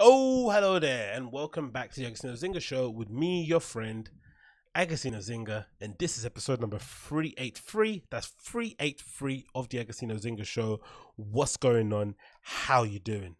Oh, hello there, and welcome back to the Agostinho Zinga Show with me, your friend, Agostinho Zinga, and this is episode number 383. That's 383 of the Agostinho Zinga Show. What's going on? How you doing?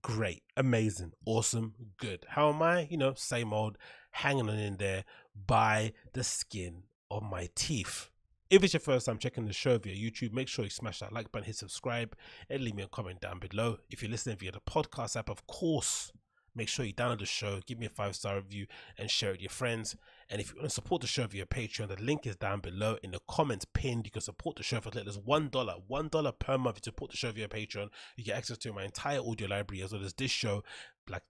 Great, amazing, awesome, good. How am I? You know, same old, hanging on in there by the skin of my teeth. If it's your first time checking the show via YouTube, make sure you smash that like button, hit subscribe, and leave me a comment down below. If you're listening via the podcast app, of course, make sure you download the show, give me a five star review, and share it with your friends. And if you want to support the show via Patreon, the link is down below in the comments pinned. You can support the show for as little as one dollar, one dollar per month. You support the show via Patreon, you get access to my entire audio library as well as this show, like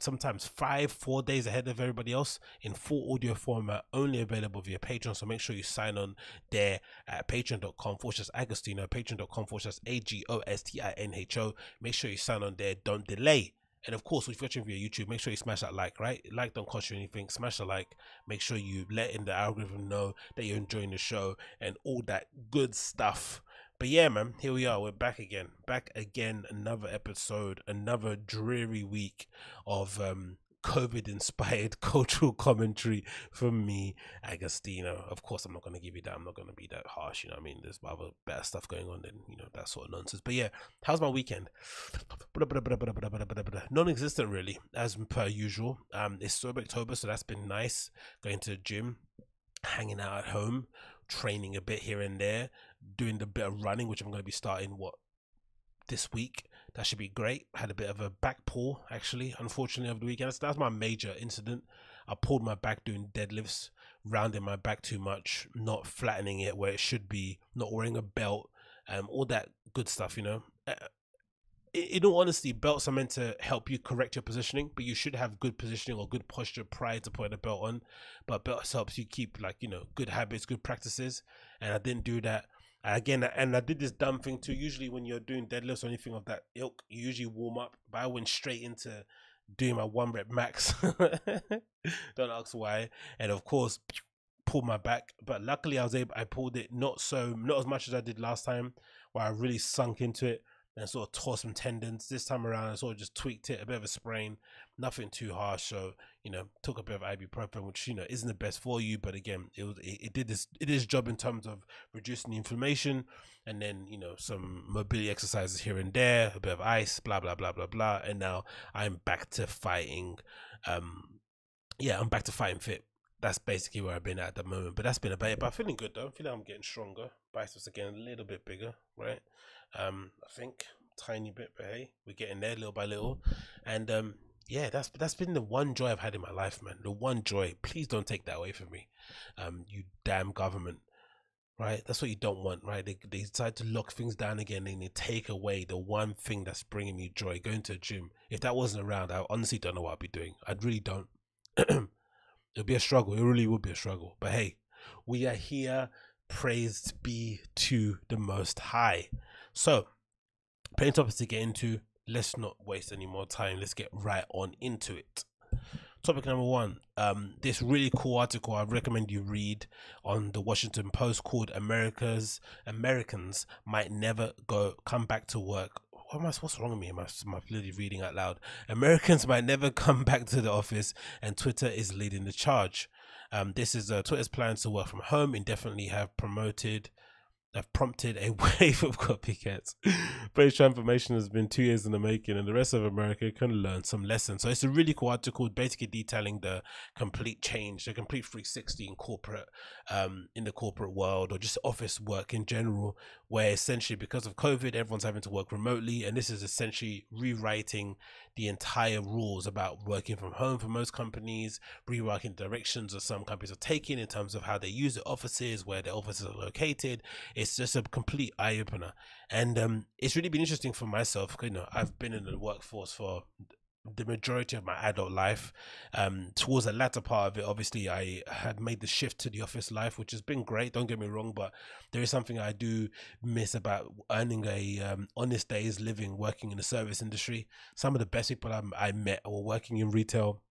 sometimes five, four days ahead of everybody else in full audio format, only available via Patreon. So make sure you sign on there at patreon.com forward slash Agostinho, patreon.com forward slash A G O S T I N H O. Make sure you sign on there. Don't delay. And of course, if you're watching via YouTube, make sure you smash that like, right? Like don't cost you anything. Smash the like. Make sure you let in the algorithm know that you're enjoying the show and all that good stuff. But yeah, man, here we are. We're back again. Back again. Another episode. Another dreary week of um COVID inspired cultural commentary from me, Agostinho. Of course, I'm not going to give you that. I'm not going to be that harsh. You know, I mean, there's other better stuff going on than, you know, that sort of nonsense. But yeah, how's my weekend? Non existent, really, as per usual. Um, It's Sober October, so that's been nice. Going to the gym, hanging out at home, training a bit here and there, doing the bit of running, which I'm going to be starting, what, this week. That should be great. Had a bit of a back pull actually, unfortunately, over the weekend. That's, that's my major incident. I pulled my back doing deadlifts, rounding my back too much, not flattening it where it should be, not wearing a belt, um, all that good stuff, you know. Uh, in all honesty, belts are meant to help you correct your positioning, but you should have good positioning or good posture prior to putting a belt on. But belts helps you keep like you know good habits, good practices, and I didn't do that again and i did this dumb thing too. Usually when you're doing deadlifts or anything of that ilk you usually warm up but i went straight into doing my one rep max. Don't ask why. And of course pulled my back but luckily i was able i pulled it not so not as much as i did last time where i really sunk into it and sort of tore some tendons. This time around, I sort of just tweaked it, a bit of a sprain, nothing too harsh. So you know, took a bit of ibuprofen, which you know isn't the best for you, but again, it was it, it did this it is job in terms of reducing the inflammation, and then you know some mobility exercises here and there, a bit of ice, blah blah blah blah blah, and now I'm back to fighting. Um, yeah, I'm back to fighting fit that's basically where I've been at the moment. But that's been about it. But I'm feeling good though. I feel like I'm getting stronger. Biceps are getting a little bit bigger, right? Um, I think tiny bit, but hey, we're getting there little by little. And um, yeah, that's that's been the one joy I've had in my life, man. The one joy. Please don't take that away from me. Um, you damn government. Right, that's what you don't want, right? They they decide to lock things down again, and they take away the one thing that's bringing me joy, going to a gym. If that wasn't around, I honestly don't know what I'd be doing. I really don't. It'll be a struggle. It really would be a struggle. But hey, we are here. Praised be to the Most High. So, plenty topics to get into. Let's not waste any more time. Let's get right on into it. Topic number one. Um, this really cool article I recommend you read on the Washington Post called "America's Americans Might Never Go Come Back to Work what am I, what's wrong with me? Am I, am I reading out loud? Americans might never come back to the office, and Twitter is leading the charge. Um, this is uh, Twitter's plans to work from home indefinitely have promoted have prompted a wave of copycats. British transformation has been two years in the making, and the rest of America can learn some lessons. So it's a really cool article, basically detailing the complete change, the complete 360 in corporate, um, in the corporate world, or just office work in general, where essentially because of COVID, everyone's having to work remotely, and this is essentially rewriting the entire rules about working from home for most companies, rewriting directions that some companies are taking in terms of how they use their offices, where their offices are located. It's it's just a complete eye opener, and um, it's really been interesting for myself. You know, I've been in the workforce for the majority of my adult life. Um, towards the latter part of it, obviously, I had made the shift to the office life, which has been great. Don't get me wrong, but there is something I do miss about earning a um, honest day's living working in the service industry. Some of the best people I, I met were working in retail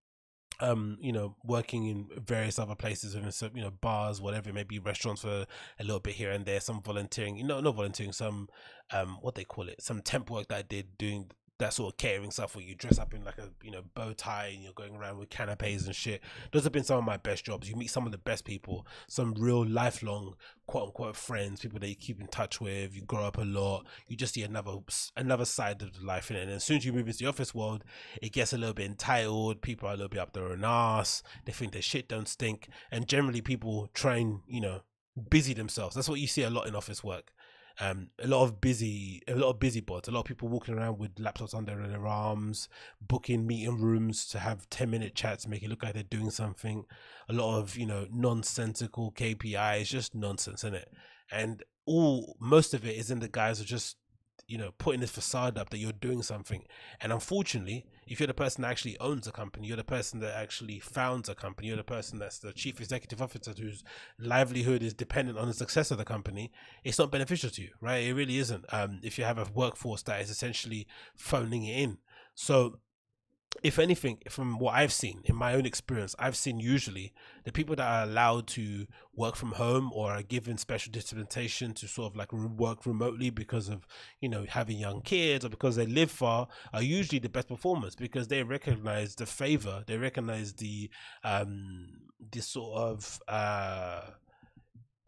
um you know working in various other places and so you know bars whatever maybe restaurants for a little bit here and there some volunteering you know not volunteering some um what they call it some temp work that i did doing that sort of catering stuff where you dress up in like a you know bow tie and you're going around with canapes and shit. Those have been some of my best jobs. You meet some of the best people, some real lifelong quote unquote friends, people that you keep in touch with. You grow up a lot. You just see another another side of the life in it. And as soon as you move into the office world, it gets a little bit entitled. People are a little bit up their own ass. They think their shit don't stink, and generally people try and you know busy themselves. That's what you see a lot in office work um, a lot of busy, a lot of busy bots, a lot of people walking around with laptops under their arms, booking meeting rooms to have 10 minute chats, make it look like they're doing something. A lot of, you know, nonsensical KPIs, just nonsense in it. And all, most of it is in the guys are just you know putting this facade up that you're doing something. And unfortunately if you're the person that actually owns a company you're the person that actually founds a company you're the person that's the chief executive officer whose livelihood is dependent on the success of the company it's not beneficial to you right? It really isn't um, if you have a workforce that is essentially phoning it in. So if anything, from what I've seen in my own experience, I've seen usually the people that are allowed to work from home or are given special dispensation to sort of like work remotely because of you know having young kids or because they live far are usually the best performers because they recognize the favor, they recognize the um this sort of uh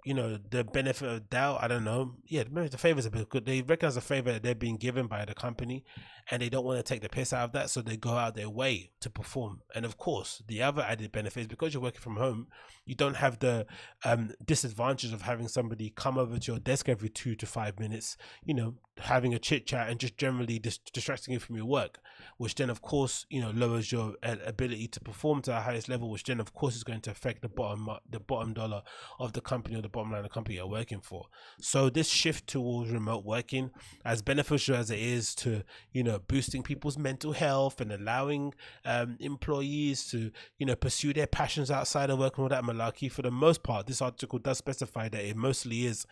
you know the benefit of doubt. I don't know. Yeah, maybe the favors a bit good. They recognize the favor that they're being given by the company, and they don't want to take the piss out of that, so they go out their way to perform. And of course, the other added benefit is because you're working from home, you don't have the um, disadvantage of having somebody come over to your desk every two to five minutes. You know, having a chit chat and just generally dis- distracting you from your work, which then of course you know lowers your ability to perform to the highest level, which then of course is going to affect the bottom the bottom dollar of the company or the bottom line of the company you're working for. So this shift towards remote working, as beneficial as it is to you know boosting people's mental health and allowing um, employees to you know pursue their passions outside of working with that malarkey, for the most part, this article does specify that it mostly is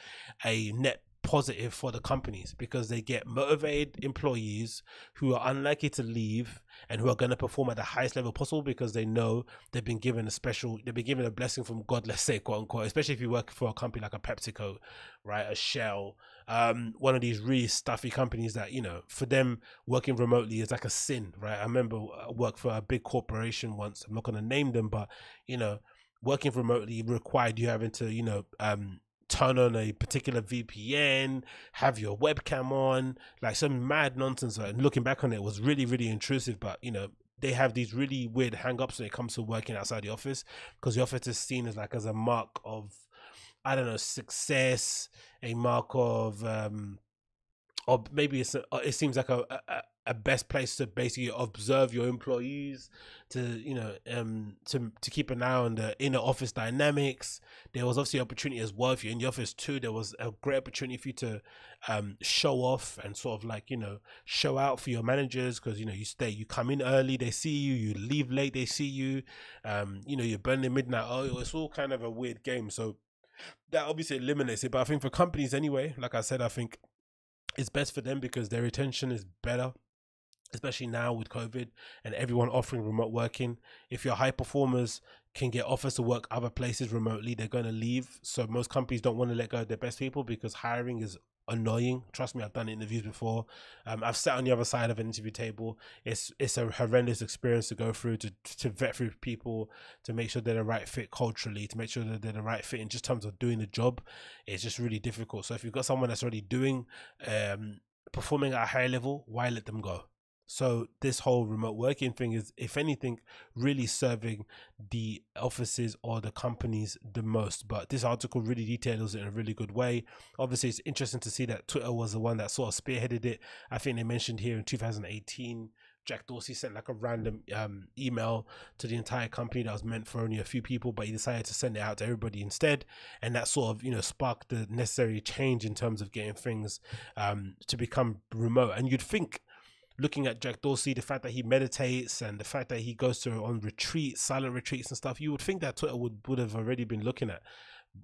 a net positive for the companies because they get motivated employees who are unlikely to leave and who are going to perform at the highest level possible because they know they've been given a special they've been given a blessing from god let's say quote unquote especially if you work for a company like a pepsico right a shell um, one of these really stuffy companies that you know for them working remotely is like a sin right? I remember I worked for a big corporation once. I'm not going to name them but you know working remotely required you having to you know um, turn on a particular VPN, have your webcam on, like some mad nonsense. And looking back on it, it was really, really intrusive. But you know, they have these really weird hangups when it comes to working outside the office because the office is seen as like as a mark of, I don't know, success, a mark of, um, or maybe it's a, it seems like a, a a best place to basically observe your employees to you know um to to keep an eye on the inner office dynamics. There was obviously opportunity as well if you're in the office too. There was a great opportunity for you to um show off and sort of like you know show out for your managers because you know you stay you come in early they see you you leave late they see you. Um you know you're burning midnight. Oh it's all kind of a weird game. So that obviously eliminates it. But i think for companies anyway like i said i think it's best for them because their retention is better especially now with COVID and everyone offering remote working. If your high performers can get offers to work other places remotely, they're going to leave. So most companies don't want to let go of their best people because hiring is annoying. Trust me, I've done interviews before. Um, I've sat on the other side of an interview table. It's it's a horrendous experience to go through to to vet through people to make sure they're the right fit culturally, to make sure that they're the right fit in just terms of doing the job. It's just really difficult. So if you've got someone that's already doing um performing at a high level, why let them go? So this whole remote working thing is, if anything, really serving the offices or the companies the most. But this article really details it in a really good way. Obviously, it's interesting to see that Twitter was the one that sort of spearheaded it. I think they mentioned here in 2018. Jack Dorsey sent like a random um, email to the entire company that was meant for only a few people, but he decided to send it out to everybody instead, and that sort of you know sparked the necessary change in terms of getting things um, to become remote. And you'd think looking at Jack Dorsey, the fact that he meditates and the fact that he goes to on retreats, silent retreats and stuff, you would think that Twitter would, would have already been looking at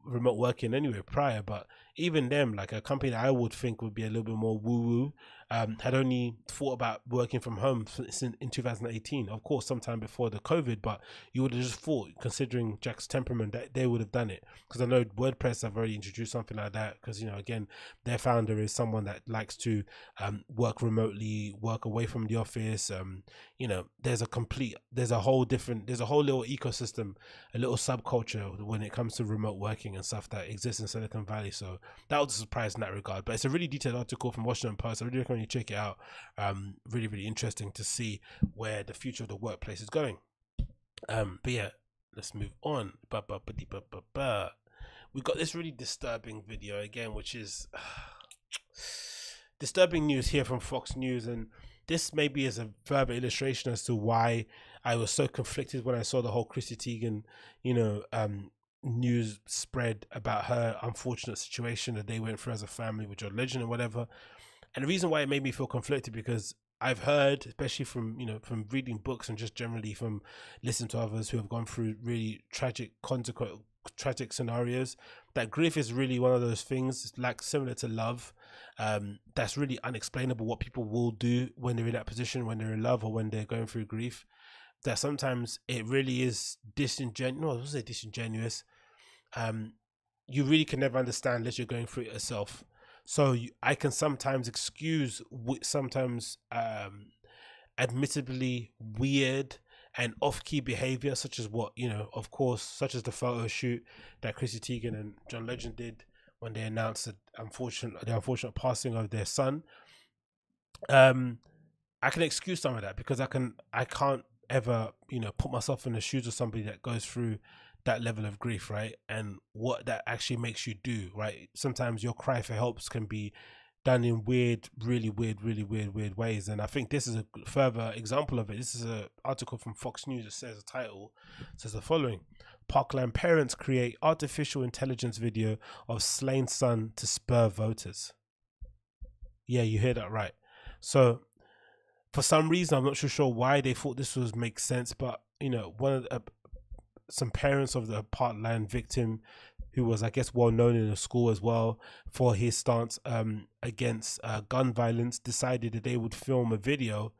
remote working anyway prior, but even them, like a company that I would think would be a little bit more woo woo, um, had only thought about working from home in, in 2018. Of course, sometime before the COVID, but you would have just thought, considering Jack's temperament, that they would have done it. Because I know WordPress have already introduced something like that. Because you know, again, their founder is someone that likes to um, work remotely, work away from the office. Um, you know, there's a complete, there's a whole different, there's a whole little ecosystem, a little subculture when it comes to remote working and stuff that exists in Silicon Valley. So that was a surprise in that regard. But it's a really detailed article from Washington Post. I really recommend you check it out. Um, really, really interesting to see where the future of the workplace is going. Um, but yeah, let's move on. We got this really disturbing video again, which is disturbing news here from Fox News, and this maybe is a further illustration as to why I was so conflicted when I saw the whole Chrissy Teigen, you know, um, news spread about her unfortunate situation that they went through as a family with your Legend and whatever. And the reason why it made me feel conflicted because I've heard, especially from you know from reading books and just generally from listening to others who have gone through really tragic consequent tragic scenarios, that grief is really one of those things like similar to love. Um, that's really unexplainable what people will do when they're in that position, when they're in love or when they're going through grief. That sometimes it really is disingenuous. No, I was say disingenuous. Um, you really can never understand unless you're going through it yourself. So you, I can sometimes excuse sometimes um, admittedly weird and off-key behavior, such as what you know, of course, such as the photo shoot that Chrissy Teigen and John Legend did when they announced the unfortunate the unfortunate passing of their son. Um, I can excuse some of that because I can I can't ever you know put myself in the shoes of somebody that goes through that level of grief, right? And what that actually makes you do, right? Sometimes your cry for helps can be done in weird, really weird, really weird, weird ways. And I think this is a further example of it. This is an article from Fox News that says the title says the following Parkland parents create artificial intelligence video of slain son to spur voters. Yeah, you hear that right. So for some reason, I'm not sure sure why they thought this was make sense, but you know, one of the, some parents of the Parkland victim who was, I guess, well known in the school as well for his stance um, against uh, gun violence, decided that they would film a video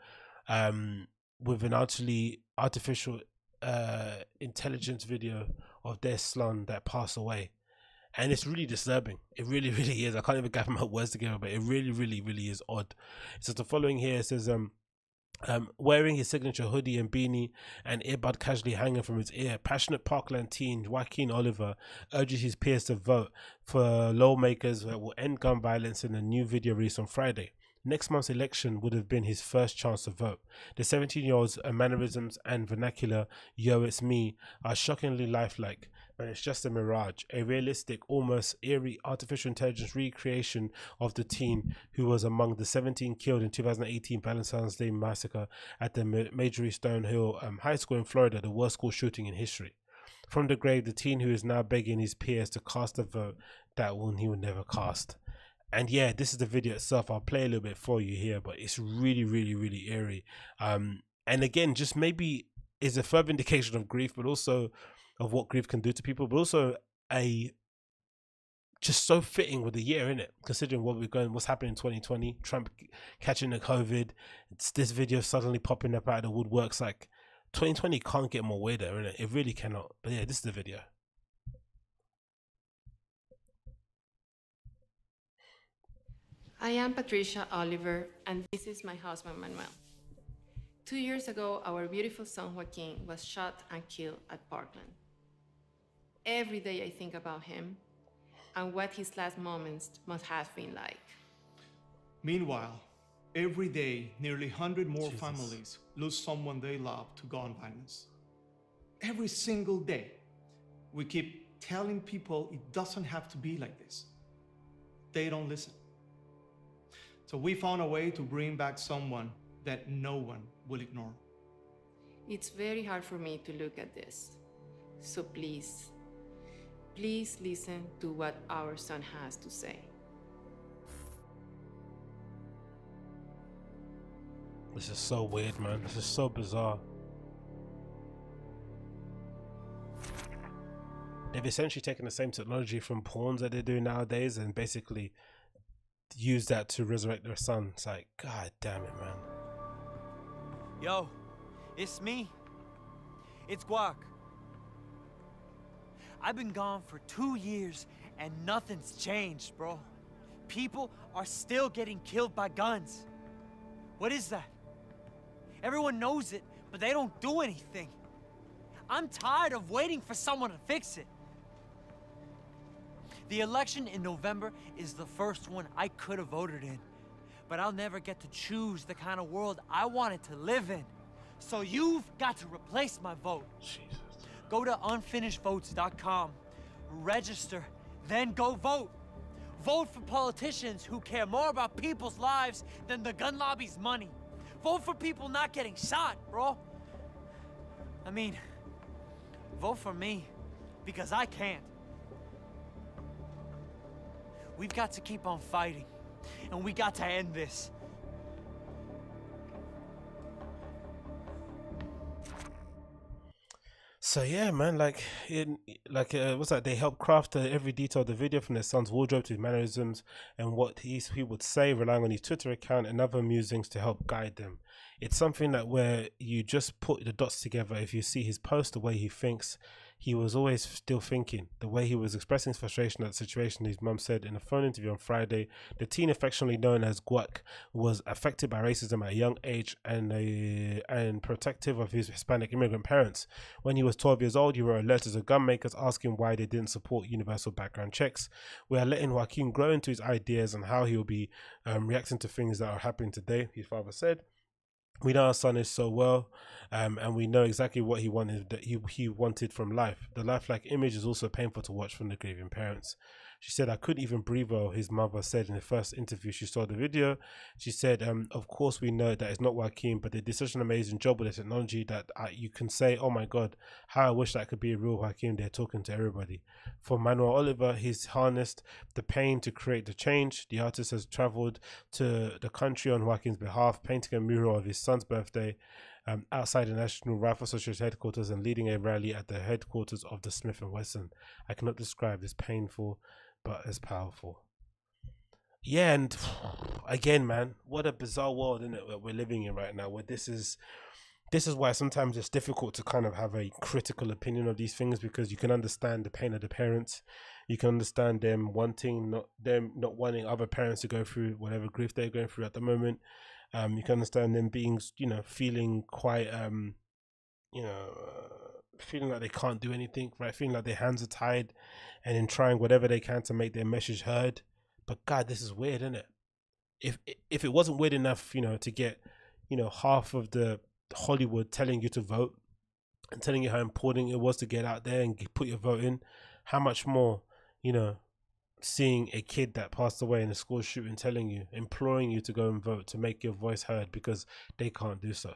um, with an actually artificial uh, intelligence video of their son that passed away. And it's really disturbing. It really, really is. I can't even gather my words together, but it really, really, really is odd. So the following here says, um, um, wearing his signature hoodie and beanie and earbud casually hanging from his ear, passionate Parkland teen Joaquin Oliver urges his peers to vote for lawmakers that will end gun violence in a new video released on Friday. Next month's election would have been his first chance to vote. The 17 year old's mannerisms and vernacular, yo, it's me, are shockingly lifelike but it's just a mirage, a realistic, almost eerie artificial intelligence recreation of the teen who was among the 17 killed in 2018 Valentine's Day massacre at the Marjory Stonehill um, High School in Florida, the worst school shooting in history. From the grave, the teen who is now begging his peers to cast a vote that one he would never cast. And yeah, this is the video itself. I'll play a little bit for you here, but it's really, really, really eerie. Um, and again, just maybe is a further indication of grief, but also of what grief can do to people, but also a just so fitting with the year, in it, considering what we're going, what's happening in 2020, Trump catching the COVID, it's this video suddenly popping up out of the woodworks. Like 2020 can't get more weirder, in it? It really cannot. But yeah, this is the video. I am Patricia Oliver, and this is my husband Manuel. Two years ago, our beautiful son Joaquin was shot and killed at Parkland. Every day I think about him and what his last moments must have been like. Meanwhile, every day, nearly 100 more Jesus. families lose someone they love to gun violence. Every single day, we keep telling people it doesn't have to be like this. They don't listen. So we found a way to bring back someone that no one will ignore. It's very hard for me to look at this. So please, Please listen to what our son has to say. This is so weird, man. This is so bizarre. they've essentially taken the same technology from pawns that they do nowadays and basically use that to resurrect their son. It's like, god damn it, man. Yo, it's me. It's Guac. I've been gone for two years and nothing's changed, bro. People are still getting killed by guns. What is that? Everyone knows it, but they don't do anything. I'm tired of waiting for someone to fix it. The election in November is the first one I could have voted in. But I'll never get to choose the kind of world I wanted to live in. So you've got to replace my vote. Jesus. Go to unfinishedvotes.com, register, then go vote. Vote for politicians who care more about people's lives than the gun lobby's money. Vote for people not getting shot, bro. I mean, vote for me because I can't. We've got to keep on fighting, and we got to end this. So yeah, man, like in like uh, what's that? They help craft uh, every detail of the video from their son's wardrobe to his mannerisms and what he he would say, relying on his Twitter account and other musings to help guide them. It's something that where you just put the dots together. If you see his post, the way he thinks, he was always still thinking. The way he was expressing his frustration at the situation, his mum said in a phone interview on Friday, the teen affectionately known as Guac was affected by racism at a young age and uh, and protective of his Hispanic immigrant parents. When he was 12 years old, he wrote letters to gun makers asking why they didn't support universal background checks. We are letting Joaquin grow into his ideas and how he will be um, reacting to things that are happening today, his father said we know our son is so well, um, and we know exactly what he wanted that he he wanted from life. The lifelike image is also painful to watch from the grieving parents. She said, I couldn't even breathe well, his mother said in the first interview she saw the video. She said, um, Of course, we know that it's not Joaquin, but they did such an amazing job with the technology that uh, you can say, Oh my God, how I wish that could be a real Joaquin. They're talking to everybody. For Manuel Oliver, he's harnessed the pain to create the change. The artist has traveled to the country on Joaquin's behalf, painting a mural of his son's birthday. Um, outside the National Rifle Association headquarters and leading a rally at the headquarters of the Smith and Wesson. I cannot describe this painful but as powerful. Yeah, and again, man, what a bizarre world, isn't it, that we're living in right now, where this is this is why sometimes it's difficult to kind of have a critical opinion of these things because you can understand the pain of the parents you can understand them wanting not them not wanting other parents to go through whatever grief they're going through at the moment um you can understand them being you know feeling quite um you know uh, feeling like they can't do anything right feeling like their hands are tied and in trying whatever they can to make their message heard but god this is weird isn't it if if it wasn't weird enough you know to get you know half of the Hollywood telling you to vote and telling you how important it was to get out there and put your vote in, how much more, you know, seeing a kid that passed away in a school shooting telling you, imploring you to go and vote to make your voice heard because they can't do so.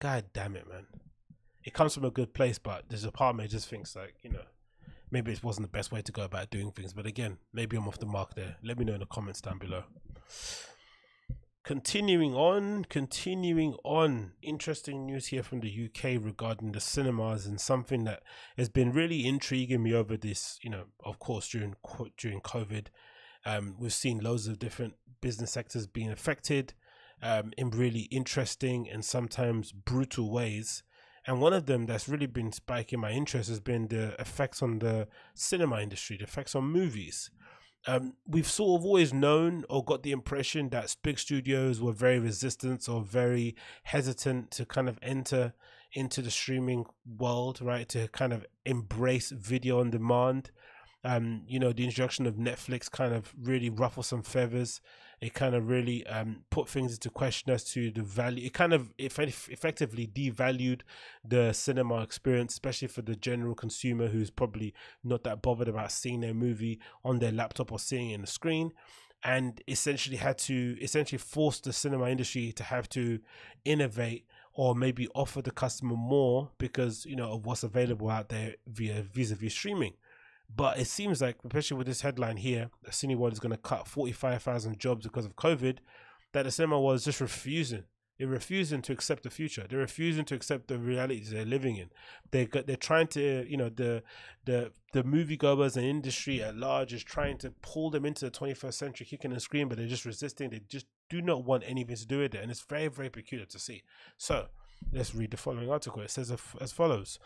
God damn it, man. It comes from a good place, but there's of me just thinks like, you know, maybe it wasn't the best way to go about doing things. But again, maybe I'm off the mark there. Let me know in the comments down below continuing on, continuing on. Interesting news here from the UK regarding the cinemas and something that has been really intriguing me over this. You know, of course, during during COVID, um, we've seen loads of different business sectors being affected um, in really interesting and sometimes brutal ways. And one of them that's really been spiking my interest has been the effects on the cinema industry, the effects on movies um, we've sort of always known or got the impression that big studios were very resistant or very hesitant to kind of enter into the streaming world, right? To kind of embrace video on demand. Um, you know, the introduction of Netflix kind of really ruffled some feathers it kind of really um, put things into question as to the value. It kind of effectively devalued the cinema experience, especially for the general consumer who's probably not that bothered about seeing their movie on their laptop or seeing it in the screen and essentially had to essentially force the cinema industry to have to innovate or maybe offer the customer more because you know of what's available out there via vis-a-vis streaming but it seems like, especially with this headline here, that Cineworld is going to cut 45,000 jobs because of COVID, that the cinema was just refusing They're refusing to accept the future. They're refusing to accept the realities they're living in. They they're trying to, you know, the the the moviegoers and industry at large is trying to pull them into the 21st century, kicking and screaming, but they're just resisting. They just do not want anything to do with it, and it's very very peculiar to see. So let's read the following article. It says as follows.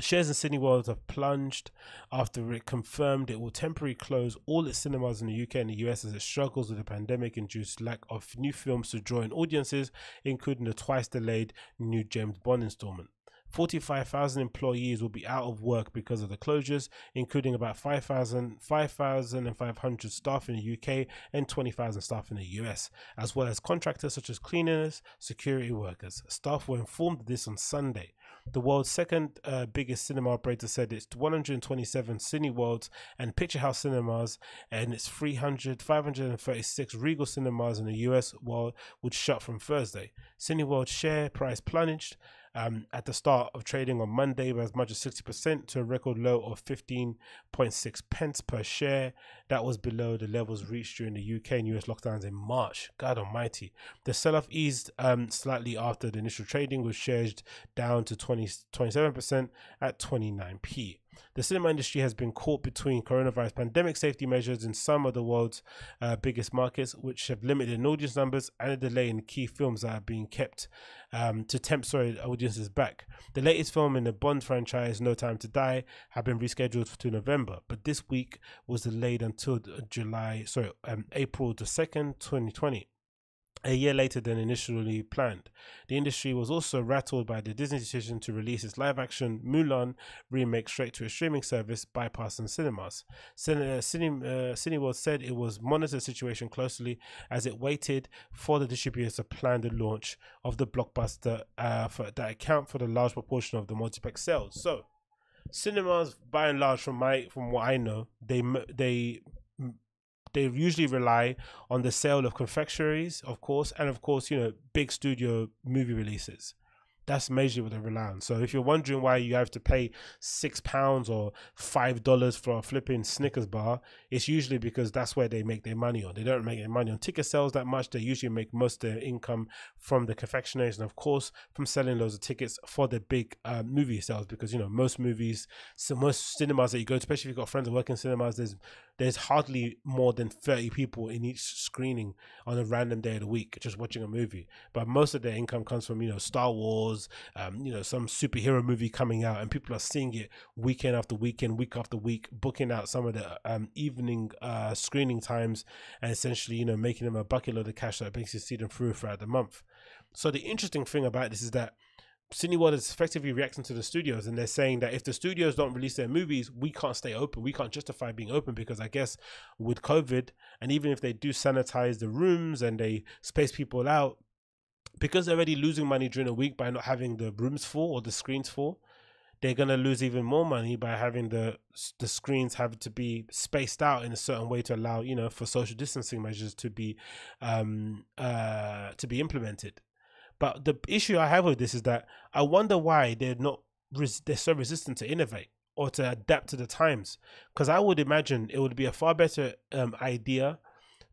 Shares in Cineworld have plunged after it confirmed it will temporarily close all its cinemas in the UK and the US as it struggles with the pandemic induced lack of new films to draw in audiences, including the twice delayed new James Bond installment. 45,000 employees will be out of work because of the closures, including about 5,000, 5,500 staff in the UK and 20,000 staff in the US, as well as contractors such as cleaners, security workers. Staff were informed of this on Sunday. The world's second uh, biggest cinema operator said it's 127 Cineworlds and Picture House cinemas, and its 300, 536 Regal cinemas in the US would shut from Thursday. Cineworld's share price plunged um, at the start of trading on Monday by as much as 60% to a record low of 15.6 pence per share. That was below the levels reached during the UK and US lockdowns in March. God almighty. The sell off eased um, slightly after the initial trading, was shares down to 20, 27% at 29p. The cinema industry has been caught between coronavirus pandemic safety measures in some of the world's uh, biggest markets, which have limited audience numbers and a delay in key films that are being kept um, to tempt sorry audiences back. The latest film in the Bond franchise, No Time to Die, had been rescheduled to November, but this week was delayed until July, sorry, um, April the second, 2020 a year later than initially planned. The industry was also rattled by the Disney decision to release its live action Mulan remake straight to a streaming service, bypassing cinemas. Cine, uh, uh, Cineworld said it was monitoring the situation closely as it waited for the distributors to plan the launch of the blockbuster uh, for, that account for the large proportion of the multiplex sales. So, cinemas, by and large, from my from what I know, they they they usually rely on the sale of confectionaries, of course, and of course, you know, big studio movie releases. That's majorly what they rely on. So if you're wondering why you have to pay six pounds or five dollars for a flipping Snickers bar, it's usually because that's where they make their money on. They don't make their money on ticket sales that much. They usually make most of their income from the confectionaries and of course from selling loads of tickets for the big uh, movie sales because you know most movies, so most cinemas that you go to, especially if you've got friends that work in cinemas, there's there's hardly more than 30 people in each screening on a random day of the week just watching a movie. But most of their income comes from you know star wars um, you know some superhero movie coming out and people are seeing it weekend after weekend week after week booking out some of the um, evening uh, screening times and essentially you know making them a bucket load of cash that you see them through throughout the month. So the interesting thing about this is that Cineworld is effectively reacting to the studios and they're saying that if the studios don't release their movies, we can't stay open. We can't justify being open because I guess with COVID, and even if they do sanitize the rooms and they space people out, because they're already losing money during a week by not having the rooms full or the screens full, they're gonna lose even more money by having the the screens have to be spaced out in a certain way to allow you know for social distancing measures to be um uh to be implemented but the issue I have with this is that I wonder why they're not they're so resistant to innovate or to adapt to the times. Because I would imagine it would be a far better um, idea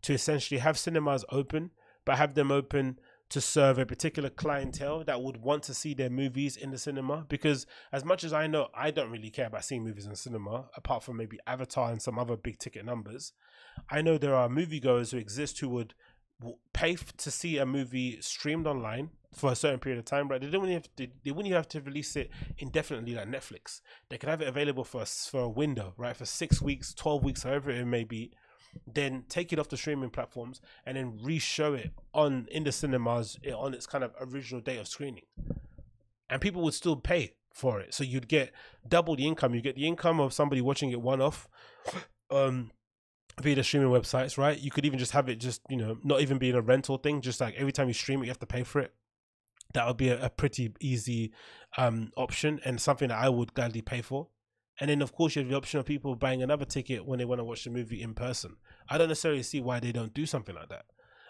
to essentially have cinemas open, but have them open to serve a particular clientele that would want to see their movies in the cinema. Because as much as I know, I don't really care about seeing movies in cinema, apart from maybe Avatar and some other big ticket numbers. I know there are moviegoers who exist who would pay to see a movie streamed online for a certain period of time, right? They don't have to, they wouldn't have to release it indefinitely like Netflix. They could have it available for a, for a window, right? For six weeks, twelve weeks, however it may be. Then take it off the streaming platforms and then re-show it on in the cinemas eh, on its kind of original date of screening, and people would still pay for it. So you'd get double the income. You get the income of somebody watching it one off, um, via the streaming websites, right? You could even just have it just, you know, not even being a rental thing, just like every time you stream it, you have to pay for it. That would be a, a pretty easy um, option and something that I would gladly pay for. And then, of course, you have the option of people buying another ticket when they want to watch the movie in person. I don't necessarily see why they don't do something like that.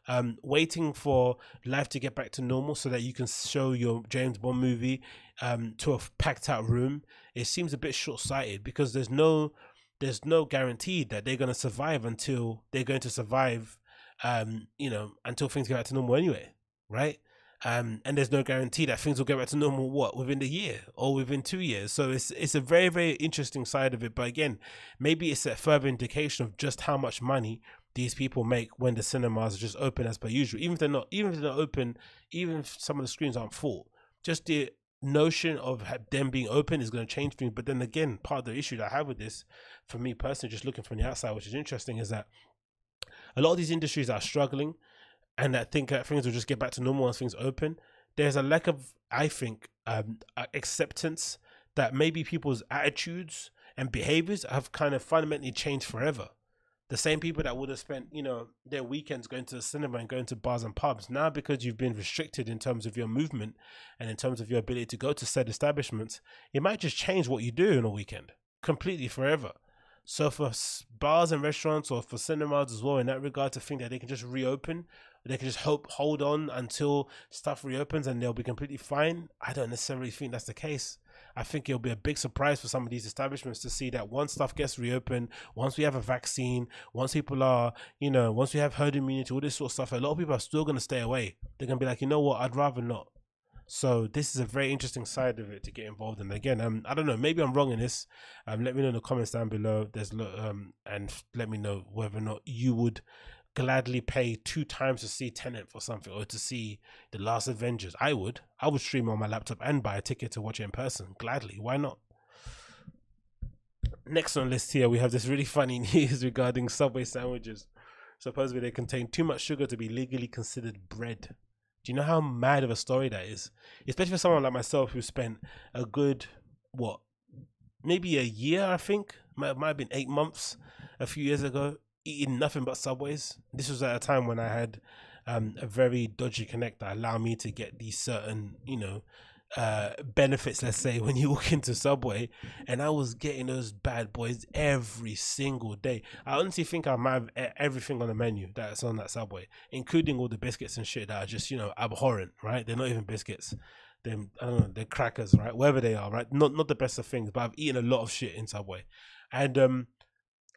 Um, waiting for life to get back to normal so that you can show your James Bond movie um, to a packed out room, it seems a bit short sighted because there's no there's no guarantee that they're going to survive until they're going to survive, um, you know, until things get back to normal anyway, right? Um, and there's no guarantee that things will get back to normal what within the year or within two years. So it's it's a very very interesting side of it. But again, maybe it's a further indication of just how much money these people make when the cinemas are just open as per usual. Even if they're not, even if they're not open, even if some of the screens aren't full, just the notion of them being open is going to change things. But then again, part of the issue that I have with this, for me personally, just looking from the outside, which is interesting, is that a lot of these industries are struggling and I think that things will just get back to normal once things open. There's a lack of, I think, um, acceptance that maybe people's attitudes and behaviors have kind of fundamentally changed forever. The same people that would have spent, you know, their weekends going to the cinema and going to bars and pubs now because you've been restricted in terms of your movement and in terms of your ability to go to said establishments, it might just change what you do in a weekend completely forever. So for bars and restaurants or for cinemas as well, in that regard, to think that they can just reopen, they can just hope hold on until stuff reopens and they'll be completely fine. I don't necessarily think that's the case. I think it'll be a big surprise for some of these establishments to see that once stuff gets reopened, once we have a vaccine, once people are, you know, once we have herd immunity, all this sort of stuff, a lot of people are still going to stay away. They're going to be like, you know what, I'd rather not. So this is a very interesting side of it to get involved in. Again, um, I don't know, maybe I'm wrong in this. Um, let me know in the comments down below. There's um, and let me know whether or not you would gladly pay two times to see Tenet for something or to see The Last Avengers. I would. I would stream on my laptop and buy a ticket to watch it in person. Gladly. Why not? Next on list here, we have this really funny news regarding Subway sandwiches. Supposedly they contain too much sugar to be legally considered bread. Do you know how mad of a story that is? Especially for someone like myself who spent a good what, maybe a year, I think, might might have been eight months a few years ago, eating nothing but subways. This was at a time when I had um, a very dodgy connect that allowed me to get these certain, you know, uh, benefits, let's say, when you walk into Subway, and I was getting those bad boys every single day. I honestly think I might have everything on the menu that's on that Subway, including all the biscuits and shit that are just, you know, abhorrent, right? They're not even biscuits. They're, I don't know, they're crackers, right? Wherever they are, right? Not not the best of things, but I've eaten a lot of shit in Subway. And um,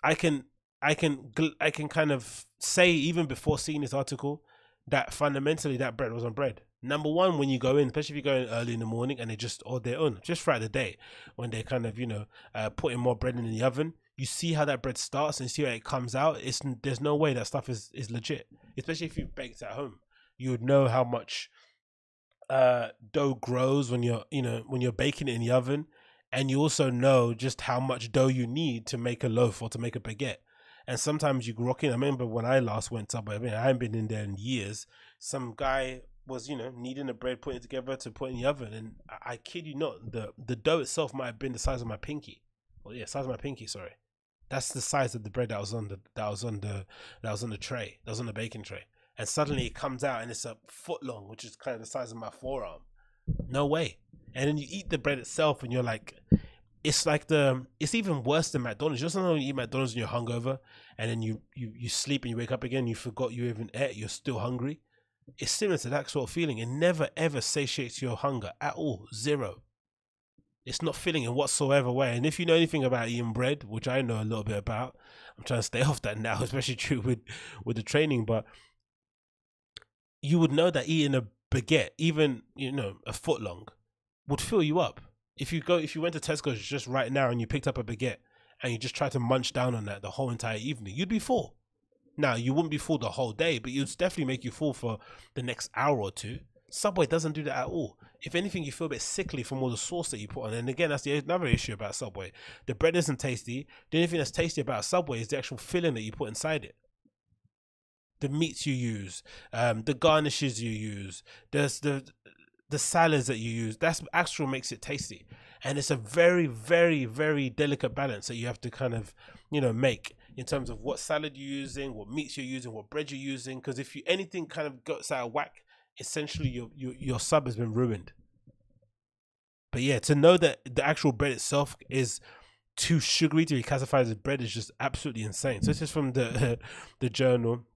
I can, I can, I can kind of say, even before seeing this article, that fundamentally that bread was on bread. Number one when you go in especially if you go in early in the morning and they just or their own just throughout the day when they kind of you know uh, putting more bread in the oven you see how that bread starts and see how it comes out. It's there's no way that stuff is is legit especially if you baked at home. You would know how much uh dough grows when you're you know when you're baking it in the oven. And you also know just how much dough you need to make a loaf or to make a baguette and sometimes you rock in. I remember when I last went Subway. I mean, I haven't been in there in years. Some guy was you know kneading the bread, putting it together to put in the oven, and I, I kid you not, the the dough itself might have been the size of my pinky. Well, yeah, size of my pinky. Sorry, that's the size of the bread that was on the that was on the that was on the tray. That was on the baking tray, and suddenly it comes out and it's a foot long, which is kind of the size of my forearm. No way. And then you eat the bread itself, and you're like, it's like the it's even worse than McDonald's. You just know when you eat McDonald's and you're hungover, and then you you you sleep and you wake up again, you forgot you even ate, you're still hungry it's similar to that sort of feeling. It never ever satiates your hunger at all. Zero. It's not filling in whatsoever way. And if you know anything about eating bread, which I know a little bit about, I'm trying to stay off that now, especially true with with the training. But you would know that eating a baguette, even you know a foot long, would fill you up. If you go, if you went to Tesco's just right now and you picked up a baguette and you just tried to munch down on that the whole entire evening, you'd be full. Now, you wouldn't be full the whole day, but you'd definitely make you full for the next hour or two. Subway doesn't do that at all. If anything, you feel a bit sickly from all the sauce that you put on. And again, that's the another issue about Subway. The bread isn't tasty. The only thing that's tasty about Subway is the actual filling that you put inside it. The meats you use, um, the garnishes you use, there's the the salads that you use. That's actual makes it tasty. And it's a very, very, very delicate balance that you have to kind of, you know, make in terms of what salad you're using, what meats you're using, what bread you're using. Because if you anything kind of goes out of whack, essentially your, your your sub has been ruined. But yeah, to know that the actual bread itself is too sugary to be classified as bread is just absolutely insane. So this is from the the journal.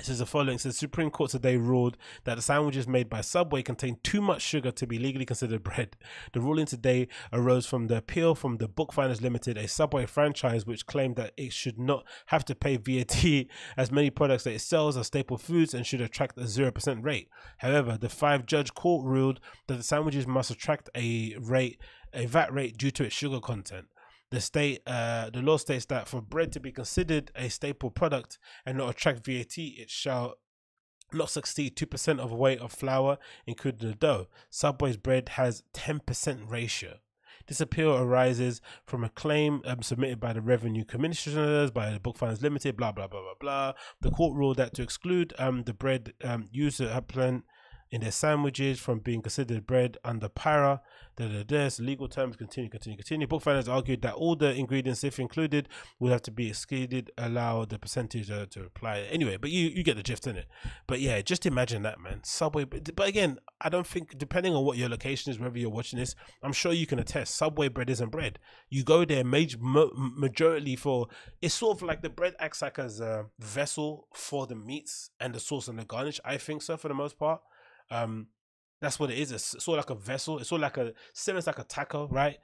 It says the following: says Supreme Court today ruled that the sandwiches made by Subway contain too much sugar to be legally considered bread. The ruling today arose from the appeal from the Bookfinders Limited, a Subway franchise, which claimed that it should not have to pay VAT as many products that it sells are staple foods and should attract a zero percent rate. However, the five-judge court ruled that the sandwiches must attract a rate, a VAT rate due to its sugar content the state uh, the law states that for bread to be considered a staple product and not attract VAT, it shall not exceed 2% of weight of flour including the dough. Subway's bread has 10% ratio. This appeal arises from a claim um, submitted by the revenue commissioners, by the Bookfinders Limited, blah, blah, blah, blah, blah. The court ruled that to exclude um, the bread um, used at plant in their sandwiches from being considered bread under para. So legal terms continue, continue, continue. Bookfinders argued that all the ingredients, if included, would have to be excluded, allow the percentage uh, to apply. Anyway, but you, you get the gist in it. But yeah, just imagine that, man. Subway. But, but again, I don't think, depending on what your location is, wherever you're watching this, I'm sure you can attest Subway bread isn't bread. You go there, major, majority for, it's sort of like the bread acts like as a vessel for the meats and the sauce and the garnish. I think so for the most part. Um, that's what it is. It's sort of like a vessel. It's sort of like a similar like a taco, right?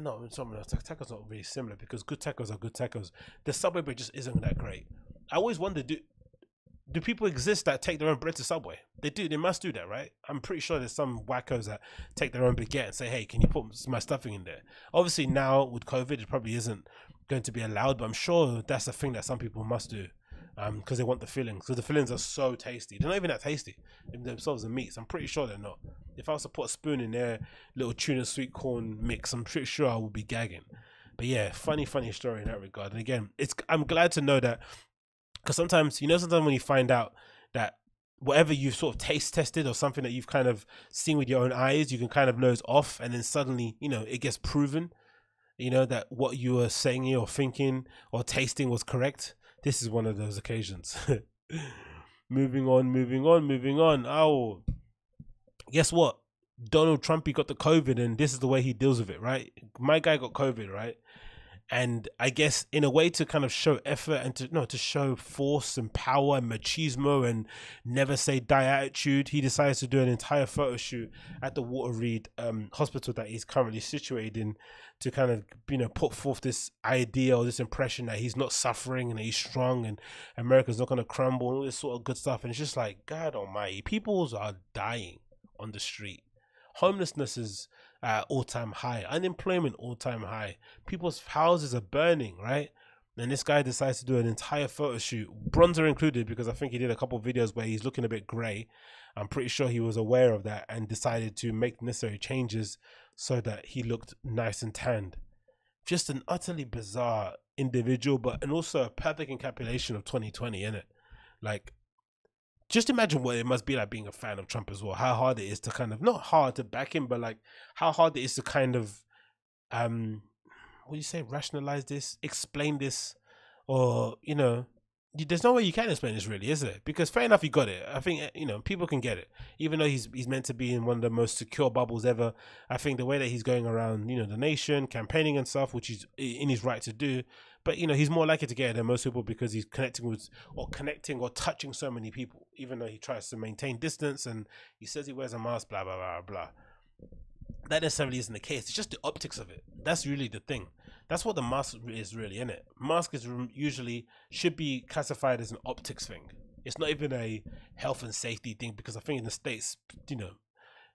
No, some tacos not really similar because good tacos are good tacos. The Subway bread just isn't that great. I always wonder do do people exist that take their own bread to Subway? They do. They must do that, right? I'm pretty sure there's some wackos that take their own baguette and say, "Hey, can you put my stuffing in there?" Obviously, now with COVID, it probably isn't going to be allowed, but I'm sure that's a thing that some people must do um because they want the fillings because the fillings are so tasty. They're not even that tasty in themselves the meats. I'm pretty sure they're not. If i was to put a spoon in their little tuna sweet corn mix i'm pretty sure i would be gagging. But yeah funny funny story in that regard. And again it's i'm glad to know that because sometimes you know sometimes when you find out that whatever you've sort of taste tested or something that you've kind of seen with your own eyes you can kind of is off and then suddenly you know it gets proven you know that what you were saying or thinking or tasting was correct this is one of those occasions. moving on, moving on, moving on. Oh, guess what? Donald Trump, he got the COVID, and this is the way he deals with it, right? My guy got COVID, right? And I guess in a way to kind of show effort and to no to show force and power and machismo and never say die attitude, he decides to do an entire photo shoot at the Walter Reed um, hospital that he's currently situated in to kind of you know put forth this idea or this impression that he's not suffering and he's strong and America's not going to crumble and all this sort of good stuff. And it's just like God Almighty, peoples are dying on the street. Homelessness is at all time high. Unemployment all time high. People's houses are burning, right? And this guy decides to do an entire photo shoot, bronzer included, because I think he did a couple videos where he's looking a bit grey. I'm pretty sure he was aware of that and decided to make necessary changes so that he looked nice and tanned. Just an utterly bizarre individual, but and also a perfect encapsulation of 2020, in it. Like, just imagine what it must be like being a fan of Trump as well. How hard it is to kind of not hard to back him, but like how hard it is to kind of um what do you say, rationalize this, explain this, or you know, there's no way you can explain this really, is it? Because fair enough, you got it. I think you know people can get it, even though he's he's meant to be in one of the most secure bubbles ever. I think the way that he's going around, you know, the nation, campaigning and stuff, which is in his right to do. But you know, he's more likely to get it than most people because he's connecting with or connecting or touching so many people. Even though he tries to maintain distance and he says he wears a mask, blah blah blah blah. That necessarily isn't the case. It's just the optics of it. That's really the thing. That's what the mask is really, in it. Mask is usually should be classified as an optics thing. It's not even a health and safety thing because I think in the states, you know,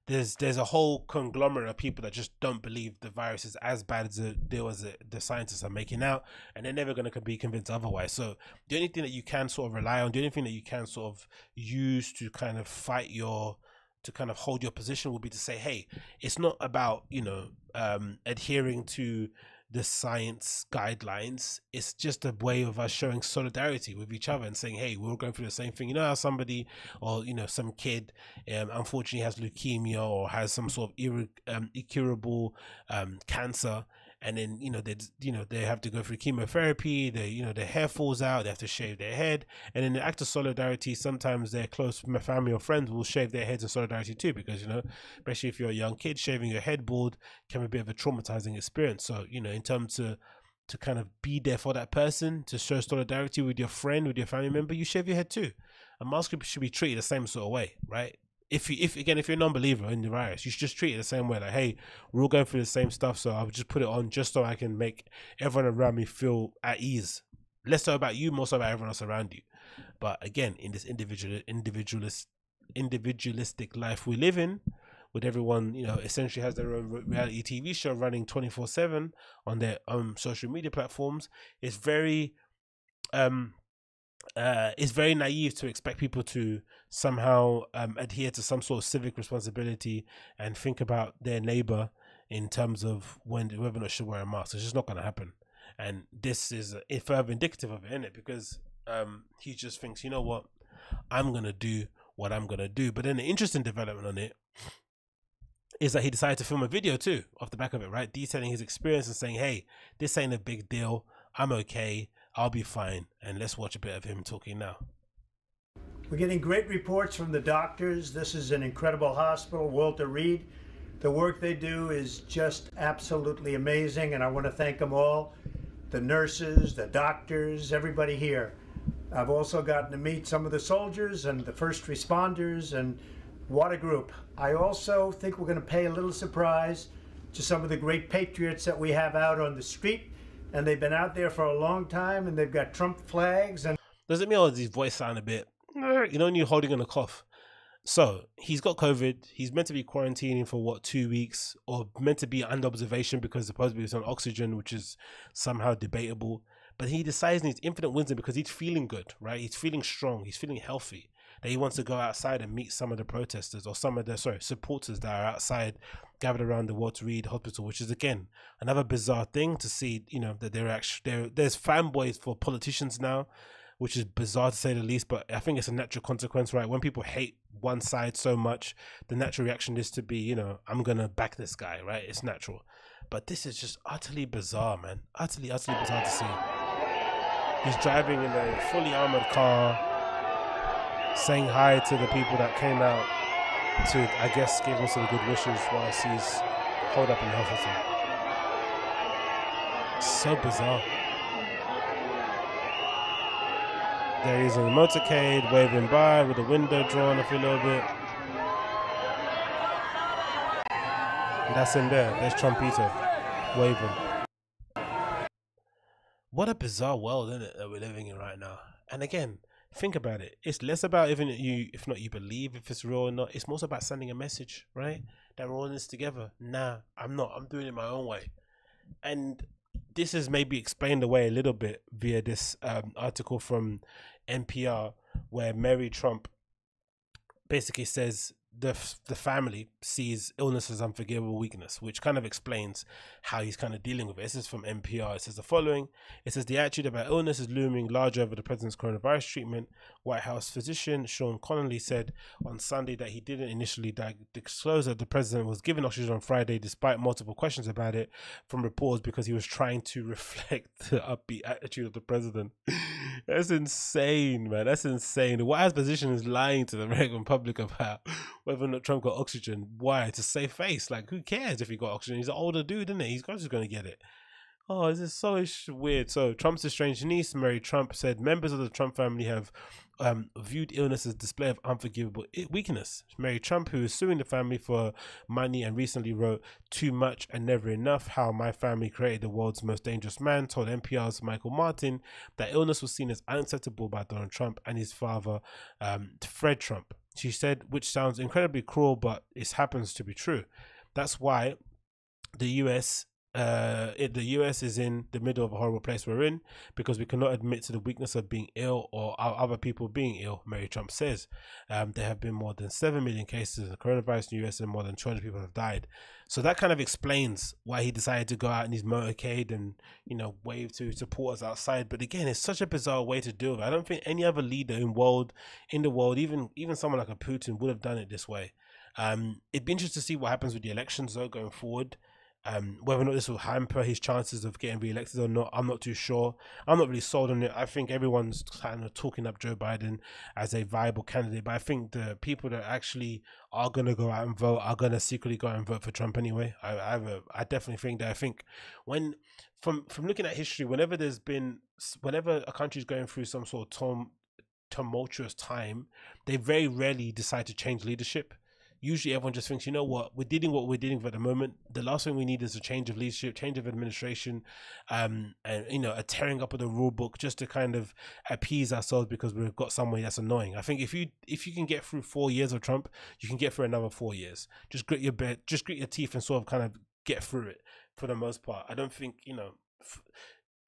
there's there's a whole conglomerate of people that just don't believe the virus is as bad as the deal as the, scientists are making out, and they're never going to be convinced otherwise. So the only thing that you can sort of rely on, the only thing that you can sort of use to kind of fight your to kind of hold your position would be to say, hey, it's not about you know um, adhering to the science guidelines. It's just a way of us showing solidarity with each other and saying, "Hey, we're going through the same thing." You know how somebody, or you know, some kid, um, unfortunately has leukemia or has some sort of ir- um, incurable um, cancer, and then you know they you know they have to go through chemotherapy they you know their hair falls out they have to shave their head and in the act of solidarity sometimes their close family or friends will shave their heads in solidarity too because you know especially if you're a young kid shaving your head bald can be a bit of a traumatizing experience so you know in terms to to kind of be there for that person to show solidarity with your friend with your family member you shave your head too a mask should be treated the same sort of way, right? If you, if again, if you're a non-believer in the virus, you should just treat it the same way. Like, hey, we're all going through the same stuff, so I'll just put it on just so I can make everyone around me feel at ease. Less so about you, more so about everyone else around you. But again, in this individual individualist individualistic life we live in, with everyone, you know, essentially has their own reality TV show running 24 7 on their own social media platforms, it's very, um, uh, it's very naive to expect people to somehow um, adhere to some sort of civic responsibility and think about their neighbor in terms of when whether or not should wear a mask. It's just not going to happen. And this is a, further indicative of it, isn't it? Because um, he just thinks, you know what, I'm going to do what I'm going to do. But then the interesting development on it is that he decided to film a video too off the back of it, right? Detailing his experience and saying, hey, this ain't a big deal. I'm okay. I'll be fine. And let's watch a bit of him talking now. We're getting great reports from the doctors. This is an incredible hospital, Walter Reed. The work they do is just absolutely amazing, and I want to thank them all the nurses, the doctors, everybody here. I've also gotten to meet some of the soldiers and the first responders, and what a group. I also think we're going to pay a little surprise to some of the great patriots that we have out on the street. And they've been out there for a long time and they've got Trump flags. And does it mean all his voice sound a bit, eh, you know, when you're holding in a cough? So he's got COVID. He's meant to be quarantining for what two weeks, or meant to be under observation because supposedly he's on oxygen, which is somehow debatable. But he decides in his infinite wisdom because he's feeling good, right? He's feeling strong. He's feeling healthy that he wants to go outside and meet some of the protesters or some of the sorry supporters that are outside gathered around the Walter Reed Hospital, which is again another bizarre thing to see. You know that they're actually there. There's fanboys for politicians now, which is bizarre to say the least. But I think it's a natural consequence, right? When people hate one side so much, the natural reaction is to be, you know, I'm gonna back this guy, right? It's natural. But this is just utterly bizarre, man. Utterly, utterly bizarre to see. He's driving in a fully armored car saying hi to the people that came out to, I guess, give him some good wishes whilst he's holed up in hospital. So bizarre. There he is in the motorcade, waving by with the window drawn up a little bit. And that's him there. There's Trumpito waving. What a bizarre world, isn't it, that we're living in right now? And again, think about it. It's less about even you, if not you believe if it's real or not. It's more about sending a message, right? That we're all in this together. Nah, I'm not. I'm doing it my own way. And this is maybe explained away a little bit via this um, article from NPR where Mary Trump basically says the the family sees illness as unforgivable weakness, which kind of explains how he's kind of dealing with it. This is from NPR. It says the following: It says the attitude about illness is looming large over the president's coronavirus treatment. White House physician Sean Conley said on Sunday that he didn't initially disclose that the president was given oxygen on Friday, despite multiple questions about it from reporters, because he was trying to reflect the upbeat attitude of the president. That's insane, man. That's insane. The White House physician is lying to the American public about whether or not Trump got oxygen. Why? To save face. Like, who cares if he got oxygen? He's an older dude, isn't he? He's just going to get it. Oh, this is so weird. So, Trump's estranged niece, Mary Trump, said members of the Trump family have um, viewed illness as a display of unforgivable weakness. Mary Trump, who is suing the family for money and recently wrote Too Much and Never Enough How My Family Created the World's Most Dangerous Man, told NPR's Michael Martin that illness was seen as unacceptable by Donald Trump and his father, um, Fred Trump. She said, which sounds incredibly cruel, but it happens to be true. That's why the US uh, it, the US is in the middle of a horrible place we're in because we cannot admit to the weakness of being ill or other people being ill, Mary Trump says. Um, there have been more than 7 million cases of coronavirus in the US and more than 200 people have died. So that kind of explains why he decided to go out in his motorcade and, you know, wave to supporters outside. But again, it's such a bizarre way to do it. I don't think any other leader in world, in the world, even even someone like a Putin would have done it this way. Um, it'd be interesting to see what happens with the elections though going forward. Um, whether or not this will hamper his chances of getting re-elected or not, I'm not too sure. I'm not really sold on it. I think everyone's kind of talking up Joe Biden as a viable candidate, but I think the people that actually are going to go out and vote are going to secretly go out and vote for Trump anyway. I, I, a, I definitely think that. I think when from from looking at history, whenever there's been, whenever a country is going through some sort of tumultuous time, they very rarely decide to change leadership. Usually, everyone just thinks, you know what, we're dealing what we're dealing with at the moment. The last thing we need is a change of leadership, change of administration, um, and you know, a tearing up of the rule book just to kind of appease ourselves because we've got somebody that's annoying. I think if you if you can get through four years of Trump, you can get through another four years. Just grit your bed, just grit your teeth, and sort of kind of get through it for the most part. I don't think you know.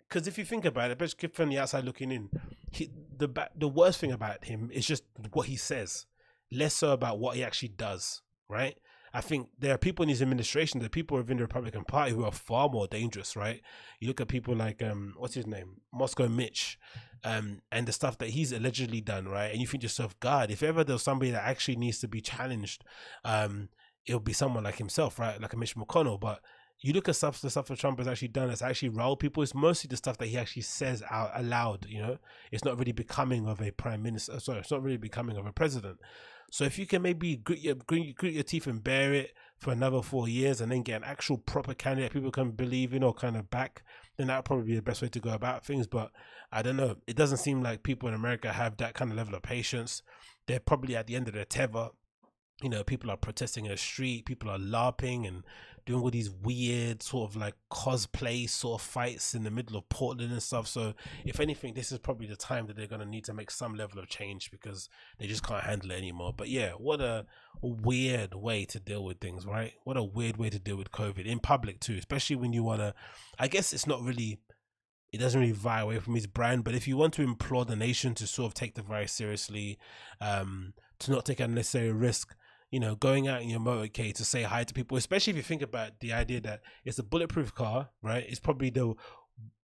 Because if you think about it, but from the outside looking in, he, the the worst thing about him is just what he says, less so about what he actually does. Right? I think there are people in his administration, there are people within the Republican Party who are far more dangerous. Right? You look at people like um, what's his name, Moscow Mitch, um, and the stuff that he's allegedly done. Right? And you think to yourself, God, if ever there's somebody that actually needs to be challenged, um, it'll be someone like himself, right? Like a Mitch McConnell, but you look at stuff the stuff that Trump has actually done that's actually riled people. It's mostly the stuff that he actually says out aloud. You know, it's not really becoming of a prime minister. Uh, sorry, it's not really becoming of a president. So if you can maybe grit your grit, grit your teeth and bear it for another four years, and then get an actual proper candidate people can believe in or kind of back, then that would probably be the best way to go about things. But I don't know. It doesn't seem like people in America have that kind of level of patience. They're probably at the end of their tether you know, people are protesting in the street, people are larping and doing all these weird sort of like cosplay sort of fights in the middle of Portland and stuff. So, if anything, this is probably the time that they're going to need to make some level of change because they just can't handle it anymore. But yeah, what a weird way to deal with things, right? What a weird way to deal with COVID in public, too, especially when you want to. I guess it's not really it doesn't really vie away from his brand. But if you want to implore the nation to sort of take the virus seriously, um, to not take unnecessary risk, you know, going out in your motorcade to say hi to people, especially if you think about the idea that it's a bulletproof car, right? It's probably the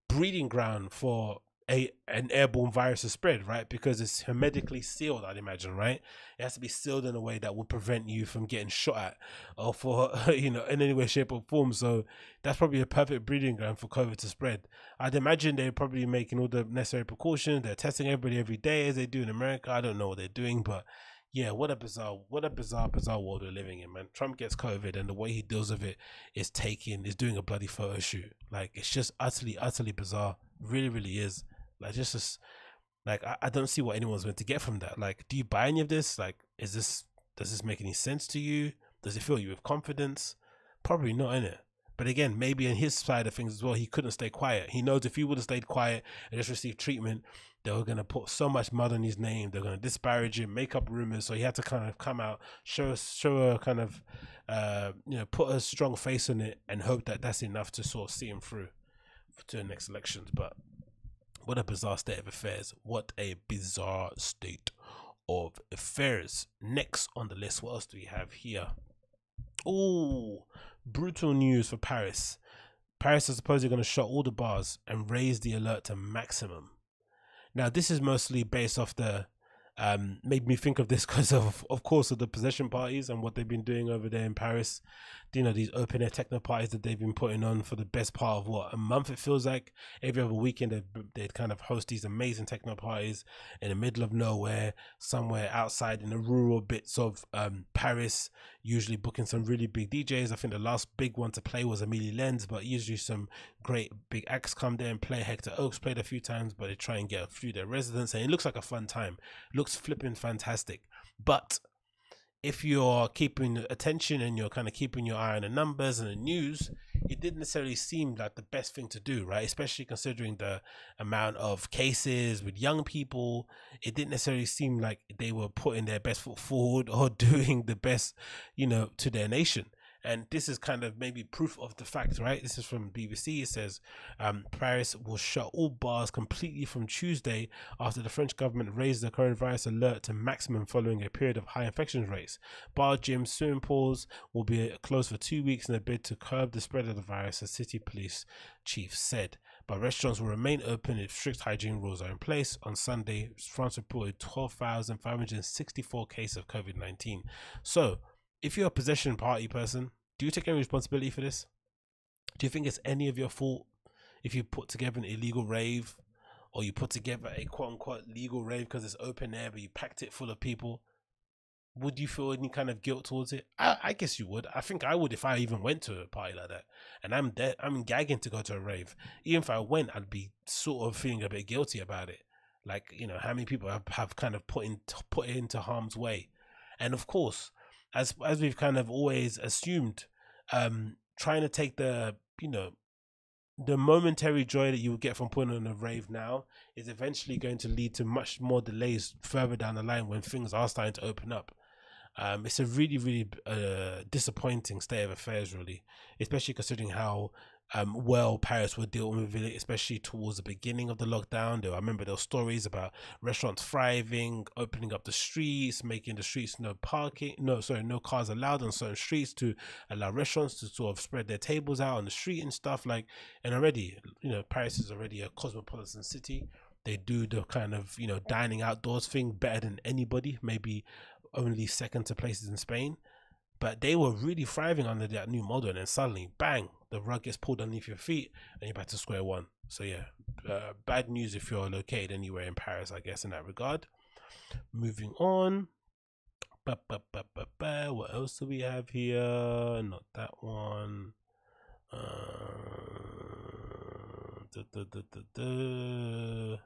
breeding ground for a an airborne virus to spread, right? Because it's hermetically sealed, I'd imagine, right? It has to be sealed in a way that will prevent you from getting shot at or for you know in any way, shape, or form. So that's probably a perfect breeding ground for COVID to spread. I'd imagine they're probably making all the necessary precautions. They're testing everybody every day as they do in America. I don't know what they're doing, but yeah, what a bizarre, what a bizarre, bizarre world we're living in, man. Trump gets COVID, and the way he deals with it is taking, is doing a bloody photo shoot. Like it's just utterly, utterly bizarre. Really, really is. Like just, just like I, I don't see what anyone's meant to get from that. Like, do you buy any of this? Like, is this does this make any sense to you? Does it fill you with confidence? Probably not, in it. But again, maybe in his side of things as well, he couldn't stay quiet. He knows if he would have stayed quiet and just received treatment, they were going to put so much mud on his name. They're going to disparage him, make up rumors. So he had to kind of come out, show show a kind of, uh, you know, put a strong face on it, and hope that that's enough to sort of see him through to the next elections. But what a bizarre state of affairs! What a bizarre state of affairs. Next on the list, what else do we have here? Oh, brutal news for Paris. Paris is supposedly going to shut all the bars and raise the alert to maximum. Now, this is mostly based off the um, made me think of this because of, of course, of the possession parties and what they've been doing over there in Paris. You know, these open air techno parties that they've been putting on for the best part of what a month. It feels like every other weekend they'd, they'd kind of host these amazing techno parties in the middle of nowhere, somewhere outside in the rural bits of um, Paris. Usually booking some really big DJs. I think the last big one to play was Amelie Lens, but usually some great big acts come there and play. Hector Oaks played a few times, but they try and get a few their residents, and it looks like a fun time. Looks flipping fantastic. But if you're keeping attention and you're kind of keeping your eye on the numbers and the news, it didn't necessarily seem like the best thing to do, right? Especially considering the amount of cases with young people. It didn't necessarily seem like they were putting their best foot forward or doing the best, you know, to their nation and this is kind of maybe proof of the fact, right? This is from BBC. It says um, Paris will shut all bars completely from Tuesday after the French government raised the coronavirus alert to maximum following a period of high infection rates. Bar, gyms, swimming pools will be closed for two weeks in a bid to curb the spread of the virus, as city police chief said. But restaurants will remain open if strict hygiene rules are in place. On Sunday, France reported 12,564 cases of COVID 19. So, if you're a possession party person, do you take any responsibility for this? Do you think it's any of your fault if you put together an illegal rave or you put together a quote unquote legal rave because it's open air but you packed it full of people? Would you feel any kind of guilt towards it? I, I guess you would. I think I would if I even went to a party like that. And I'm dead. I'm gagging to go to a rave. Even if I went, I'd be sort of feeling a bit guilty about it. Like you know, how many people have, have kind of put in put it into harm's way, and of course, as as we've kind of always assumed, um, trying to take the you know the momentary joy that you will get from putting on a rave now is eventually going to lead to much more delays further down the line when things are starting to open up. Um, it's a really, really uh, disappointing state of affairs, really, especially considering how um, well Paris were dealing with it, especially towards the beginning of the lockdown. There, I remember those stories about restaurants thriving, opening up the streets, making the streets no parking, no, sorry, no cars allowed on certain streets to allow restaurants to sort of spread their tables out on the street and stuff like. And already, you know, Paris is already a cosmopolitan city. They do the kind of you know dining outdoors thing better than anybody, maybe only second to places in Spain. But they were really thriving under that new model, and then suddenly, bang, the rug gets pulled underneath your feet, and you're back to square one. So yeah, uh, bad news if you're located anywhere in Paris, I guess, in that regard. Moving on. Ba, ba, ba. What else do we have here? Not that one. Uh, da, da, da.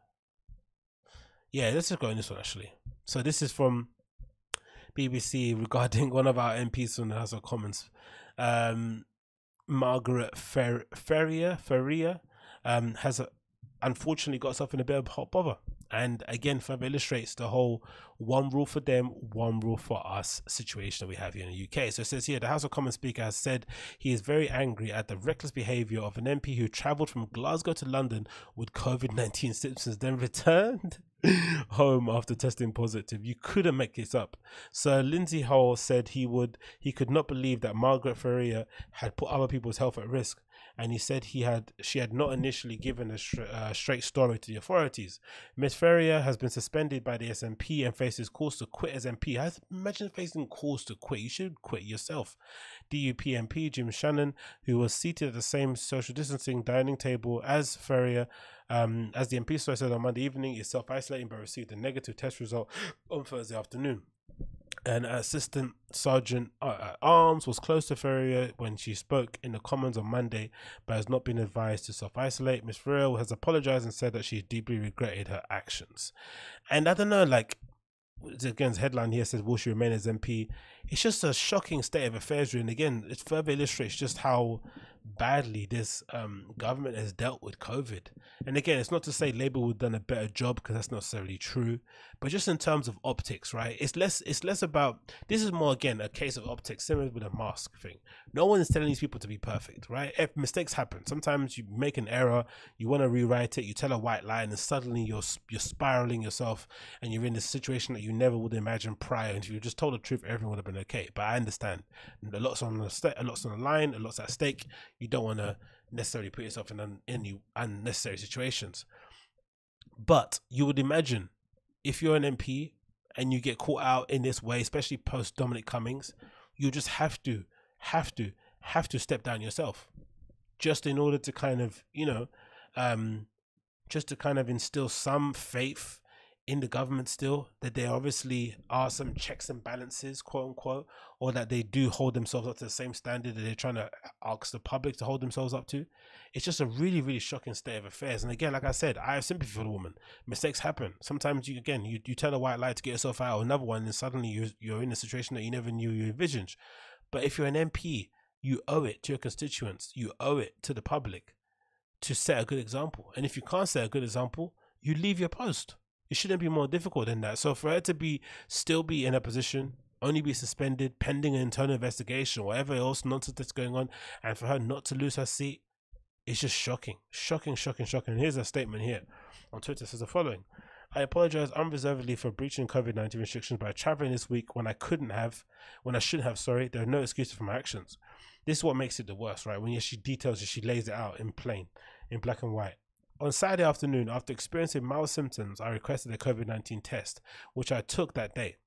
Yeah, let's just go in this one actually. So this is from BBC regarding one of our MPs from the House of Commons, um, Margaret Fer- Ferrier, Ferrier um, has uh, unfortunately got herself in a bit of hot bother. And again, further illustrates the whole one rule for them, one rule for us situation that we have here in the UK. So it says here the House of Commons Speaker has said he is very angry at the reckless behaviour of an MP who travelled from Glasgow to London with COVID 19 symptoms, then returned home after testing positive. You couldn't make this up. Sir Lindsay Hoyle said he would he could not believe that Margaret Ferrier had put other people's health at risk and he said he had she had not initially given a uh, straight story to the authorities. Miss Ferrier has been suspended by the SNP and faces calls to quit as MP. Has imagine facing calls to quit. You should quit yourself. DUP MP Jim Shannon, who was seated at the same social distancing dining table as Ferrier, um, as the MP said on Monday evening, is self isolating but received a negative test result on Thursday afternoon. An assistant sergeant at arms was close to Ferrier when she spoke in the Commons on Monday, but has not been advised to self isolate. Miss Ferrier has apologized and said that she deeply regretted her actions. And I don't know, like, again, headline here says, Will she remain as MP? It's just a shocking state of affairs, and again, it further illustrates just how badly this um, government has dealt with COVID. And again, it's not to say Labour would have done a better job because that's not necessarily true, but just in terms of optics, right? It's less it's less about this is more again a case of optics, similar with a mask thing. No one is telling these people to be perfect, right? If mistakes happen, sometimes you make an error, you want to rewrite it, you tell a white lie, and suddenly you're you're spiraling yourself, and you're in this situation that you never would imagine prior. And if you just told the truth, everything would have been okay. But I understand a lot's on the st- a lot's on the line, a lot's at stake. You don't want to necessarily put yourself in un- any unnecessary situations. But you would imagine if you're an MP and you get caught out in this way, especially post Dominic Cummings, you just have to, have to, have to step down yourself, just in order to kind of, you know, um, just to kind of instill some faith in the government still that there obviously are some checks and balances quote unquote or that they do hold themselves up to the same standard that they're trying to ask the public to hold themselves up to. It's just a really really shocking state of affairs. And again like i said i have sympathy for the woman. Mistakes happen. Sometimes you again you, you tell a white lie to get yourself out of another one and suddenly you're, you're in a situation that you never knew you envisioned. But if you're an mp you owe it to your constituents. You owe it to the public to set a good example. And if you can't set a good example you leave your post it shouldn't be more difficult than that. So for her to be still be in a position, only be suspended pending an internal investigation, whatever else nonsense that's going on, and for her not to lose her seat, it's just shocking, shocking, shocking, shocking. And here's a statement here on Twitter says the following. I apologize unreservedly for breaching COVID 19 restrictions by traveling this week when I couldn't have, when I shouldn't have, sorry. There are no excuses for my actions. This is what makes it the worst, right? When she details it, she lays it out in plain, in black and white. On Saturday afternoon, after experiencing mild symptoms, I requested a COVID 19 test, which I took that day.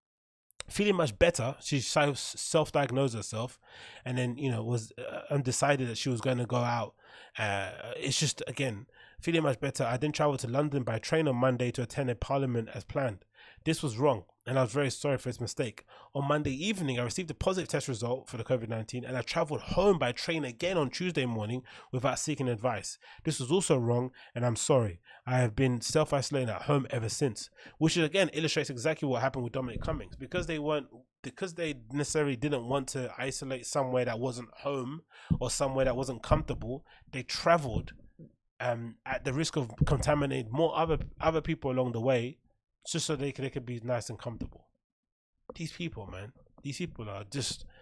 Feeling much better, she self diagnosed herself and then, you know, was uh, undecided that she was going to go out. Uh, it's just, again, feeling much better. I then traveled to London by train on Monday to attend a parliament as planned. This was wrong and I was very sorry for his mistake. On Monday evening, I received a positive test result for the COVID 19 and I traveled home by train again on Tuesday morning without seeking advice. This was also wrong, and I'm sorry. I have been self isolating at home ever since, which again illustrates exactly what happened with Dominic Cummings because they weren't because they necessarily didn't want to isolate somewhere that wasn't home or somewhere that wasn't comfortable. They traveled um, at the risk of contaminating more other other people along the way just so they could, they could be nice and comfortable. These people, man, these people are just.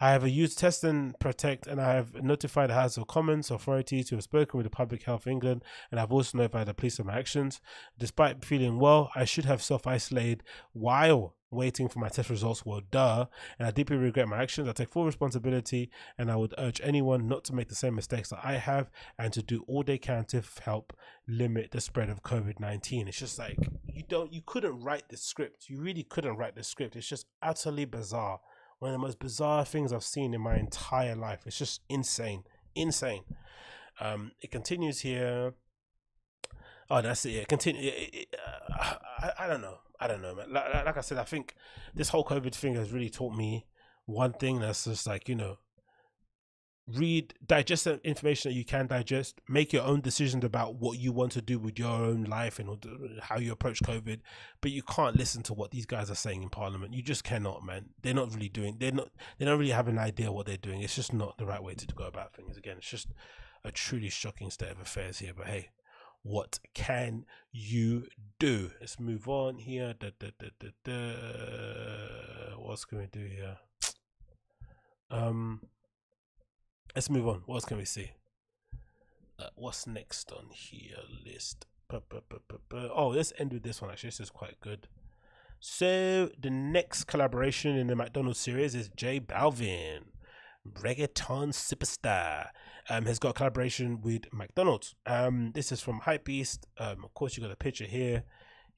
I have a used test and protect, and I have notified the House of Commons authorities who have spoken with the Public Health England, and I've also notified the police of my actions. Despite feeling well, I should have self isolated while waiting for my test results. Well, duh. And I deeply regret my actions. I take full responsibility, and I would urge anyone not to make the same mistakes that I have, and to do all they can to help limit the spread of COVID nineteen. It's just like you don't, you couldn't write the script. You really couldn't write the script. It's just utterly bizarre one of the most bizarre things I've seen in my entire life. It's just insane, insane. Um, it continues here. Oh, that's it. Yeah, continue. Uh, I, I don't know. I don't know, man. Like, like I said, I think this whole COVID thing has really taught me one thing. That's just like you know, read, digest the information that you can digest, make your own decisions about what you want to do with your own life and how you approach COVID. But you can't listen to what these guys are saying in Parliament. You just cannot, man. They're not really doing. They're not. They don't really have an idea what they're doing. It's just not the right way to go about things. Again, it's just a truly shocking state of affairs here. But hey. What can you do? Let's move on here. Da, da, da, What's can we do here? Um, Let's move on. What else can we see? Uh, what's next on here list? Oh, let's end with this one. Actually, this is quite good. So the next collaboration in the McDonald's series is J Balvin, reggaeton superstar. Um, has got a collaboration with McDonald's. Um, this is from Hypebeast. Um, of course, you got a picture here.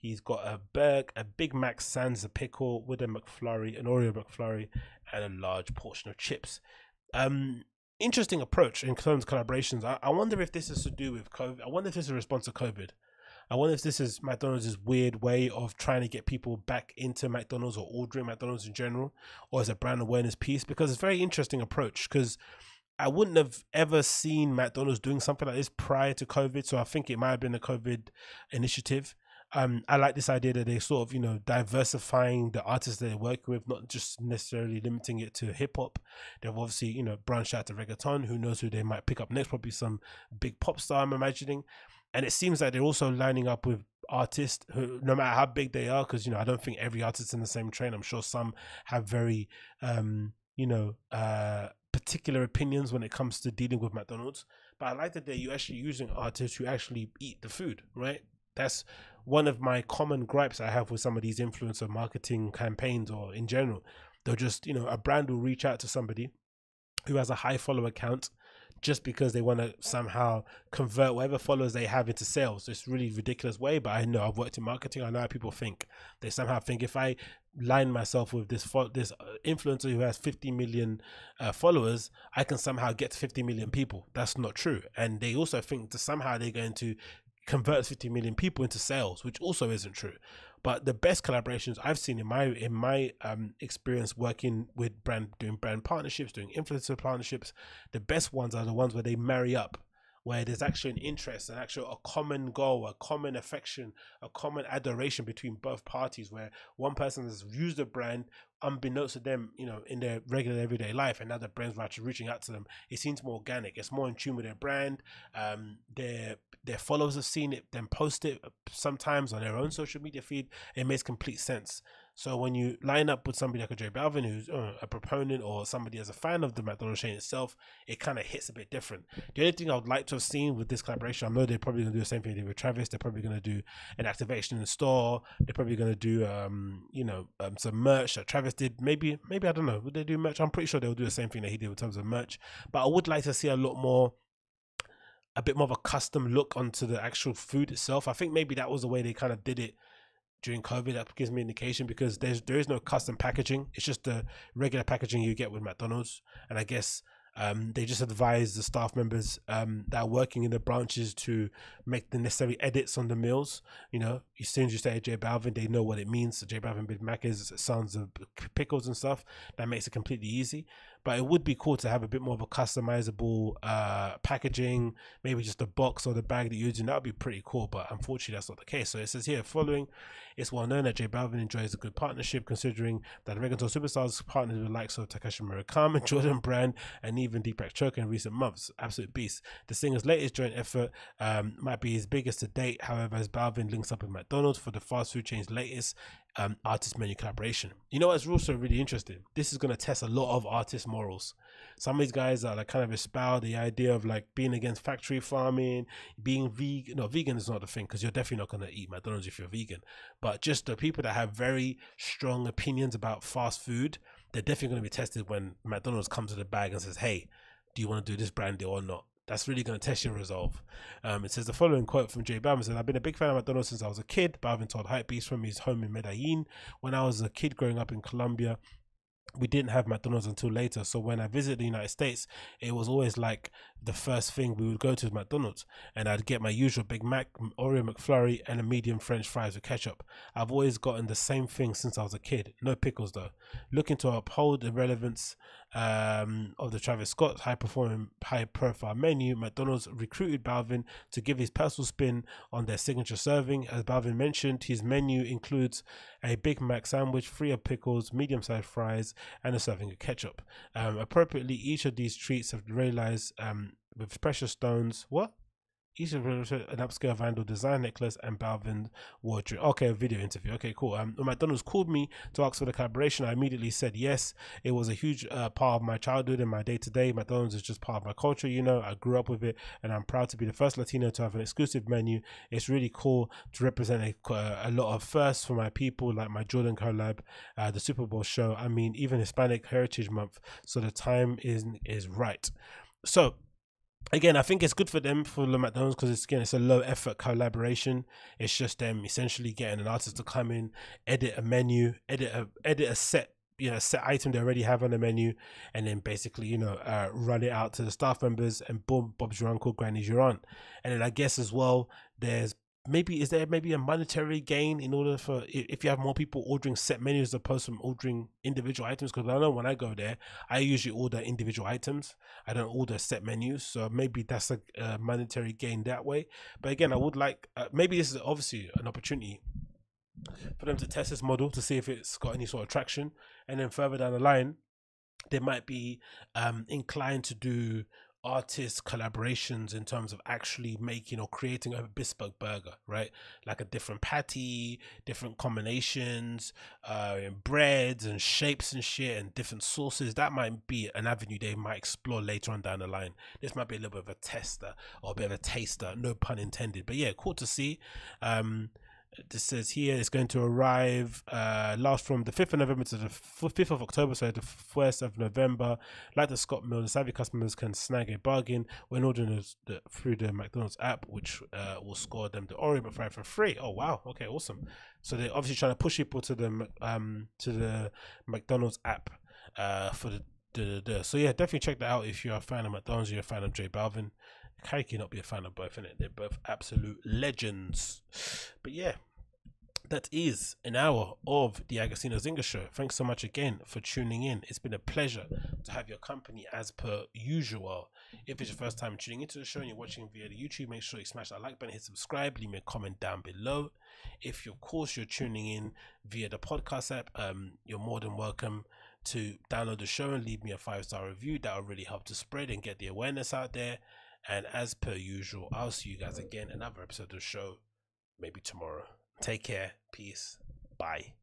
He's got a burg, a Big Mac sans a pickle with a McFlurry, an Oreo McFlurry, and a large portion of chips. Um, interesting approach in terms of collaborations. I, I wonder if this is to do with COVID. I wonder if this is a response to COVID. I wonder if this is McDonald's weird way of trying to get people back into McDonald's or ordering McDonald's in general, or as a brand awareness piece. Because it's a very interesting approach. Because I wouldn't have ever seen McDonald's doing something like this prior to COVID. So I think it might have been a COVID initiative um, I like this idea that they're sort of, you know, diversifying the artists they're working with, not just necessarily limiting it to hip hop. They've obviously, you know, branched out to reggaeton. Who knows who they might pick up next? Probably some big pop star, I'm imagining. And it seems like they're also lining up with artists who, no matter how big they are, because, you know, I don't think every artist in the same train. I'm sure some have very, um, you know, uh, particular opinions when it comes to dealing with McDonald's. But I like that they're actually using artists who actually eat the food, right? That's one of my common gripes I have with some of these influencer marketing campaigns or in general. They'll just, you know, a brand will reach out to somebody who has a high follower count just because they want to somehow convert whatever followers they have into sales. It's really ridiculous way, but I know I've worked in marketing. I know how people think. They somehow think if I line myself with this fo- this uh, influencer who has 50 million uh, followers, I can somehow get to 50 million people. That's not true. And they also think that somehow they're going to convert 50 million people into sales, which also isn't true. But the best collaborations I've seen in my in my um, experience working with brand doing brand partnerships, doing influencer partnerships, the best ones are the ones where they marry up where there's actually an interest, an actual a common goal, a common affection, a common adoration between both parties, where one person has used the brand unbeknownst to them, you know, in their regular everyday life, and now the brand's actually reaching out to them. It seems more organic. It's more in tune with their brand. Um, their their followers have seen it, then post it sometimes on their own social media feed. It makes complete sense. So when you line up with somebody like a J Balvin, who's uh, a proponent or somebody as a fan of the McDonald's chain itself, it kind of hits a bit different. The only thing I would like to have seen with this collaboration, I know they're probably going to do the same thing they did with Travis. They're probably going to do an activation in the store. They're probably going to do, um, you know, um, some merch that Travis did. Maybe, maybe I don't know. Would they do merch? I'm pretty sure they'll do the same thing that he did in terms of merch. But I would like to see a lot more a bit more of a custom look onto the actual food itself. I think maybe that was the way they kind of did it during COVID. That gives me indication because there's there is no custom packaging. It's just the regular packaging you get with McDonald's, and I guess Um, they just advise the staff members um, that are working in the branches to make the necessary edits on the meals. You know, as soon as you say J Balvin, they know what it means. So J Balvin Big Mac is sons of pickles and stuff. That makes it completely easy but it would be cool to have a bit more of a customizable uh, packaging, maybe just a box or the bag that you're using. That would be pretty cool, but unfortunately, that's not the case. So it says here, following, it's well known that J Balvin enjoys a good partnership, considering that reggaeton superstars partnered with the likes of Takashi Murakami, Jordan Brand, and even Deepak Chopra in recent months. Absolute beast. The singer's latest joint effort um, might be his biggest to date. However, as Balvin links up with McDonald's for the fast food chain's latest um, artist menu collaboration. You know what's also really interesting? This is going to test a lot of artist morals. Some of these guys are like kind of espouse the idea of like being against factory farming, being vegan. No, vegan is not the thing because you're definitely not going to eat McDonald's if you're vegan. But just the people that have very strong opinions about fast food, they're definitely going to be tested when McDonald's comes to the bag and says, "Hey, do you want to do this brand deal or not?" That's really going to test your resolve. Um, it says the following quote from J Balvin says, I've been a big fan of McDonald's since I was a kid. Balvin told Hypebeast from his home in Medellin. When I was a kid growing up in Colombia, we didn't have McDonald's until later. So when I visited the United States, it was always like the first thing we would go to is McDonald's, and I'd get my usual Big Mac, Oreo McFlurry, and a medium French fries with ketchup. I've always gotten the same thing since I was a kid. No pickles though. Looking to uphold the relevance um, of the Travis Scott high performing, high profile menu, McDonald's recruited Balvin to give his personal spin on their signature serving. As Balvin mentioned, his menu includes a Big Mac sandwich, free of pickles, medium sized fries, and a serving of ketchup. Um, appropriately, each of these treats have realized um, with precious stones. What? each of an upscale Vandal design necklace and Balvin wardrobe. Okay, a video interview. Okay, cool. Um, McDonald's called me to ask for the collaboration, I immediately said yes. It was a huge uh, part of my childhood and my day to day. McDonald's is just part of my culture, you know. I grew up with it, and I'm proud to be the first Latino to have an exclusive menu. It's really cool to represent a, a lot of firsts for my people, like my Jordan collab, uh, the Super Bowl show. I mean, even Hispanic Heritage Month. So the time is is right. So again, I think it's good for them for the McDonald's because it's again it's a low effort collaboration. It's just them essentially getting an artist to come in, edit a menu, edit a edit a set you know set item they already have on the menu and then basically you know uh, run it out to the staff members and boom bob's your uncle granny's your aunt and then i guess as well there's maybe is there maybe a monetary gain in order for if you have more people ordering set menus as opposed to ordering individual items? Because i know when i go there i usually order individual items. I don't order set menus so maybe that's a, a monetary gain that way. But again i would like uh, maybe this is obviously an opportunity for them to test this model to see if it's got any sort of traction. And then further down the line they might be um, inclined to do artist collaborations in terms of actually making or creating a bespoke burger, right? Like a different patty, different combinations, uh, and breads and shapes and shit, and different sauces. That might be an avenue they might explore later on down the line. This might be a little bit of a tester or a bit of a taster, no pun intended. But yeah, cool to see. Um, this says here it's going to arrive uh, last from the 5th of November to the 5th of October, so the 1st of November. Like the Scott Meal, the savvy customers can snag a bargain when ordering the, through the McDonald's app, which uh, will score them the Oreo McFry for free. Oh wow, okay, awesome. So they're obviously trying to push people to the um to the McDonald's app uh for the, the, the so yeah, definitely check that out if you're a fan of McDonald's, you're a fan of J Balvin. How can you not be a fan of both, innit? They're both absolute legends. But yeah, that is an hour of the Agostinho Zinga show. Thanks so much again for tuning in. It's been a pleasure to have your company as per usual. If it's your first time tuning into the show and you're watching via the YouTube, make sure you smash that like button, hit subscribe, leave me a comment down below. If, of course, you're tuning in via the podcast app, um, you're more than welcome to download the show and leave me a five star review. That will really help to spread and get the awareness out there. And as per usual, I'll see you guys again another episode of the show, maybe tomorrow. Take care. Peace. Bye.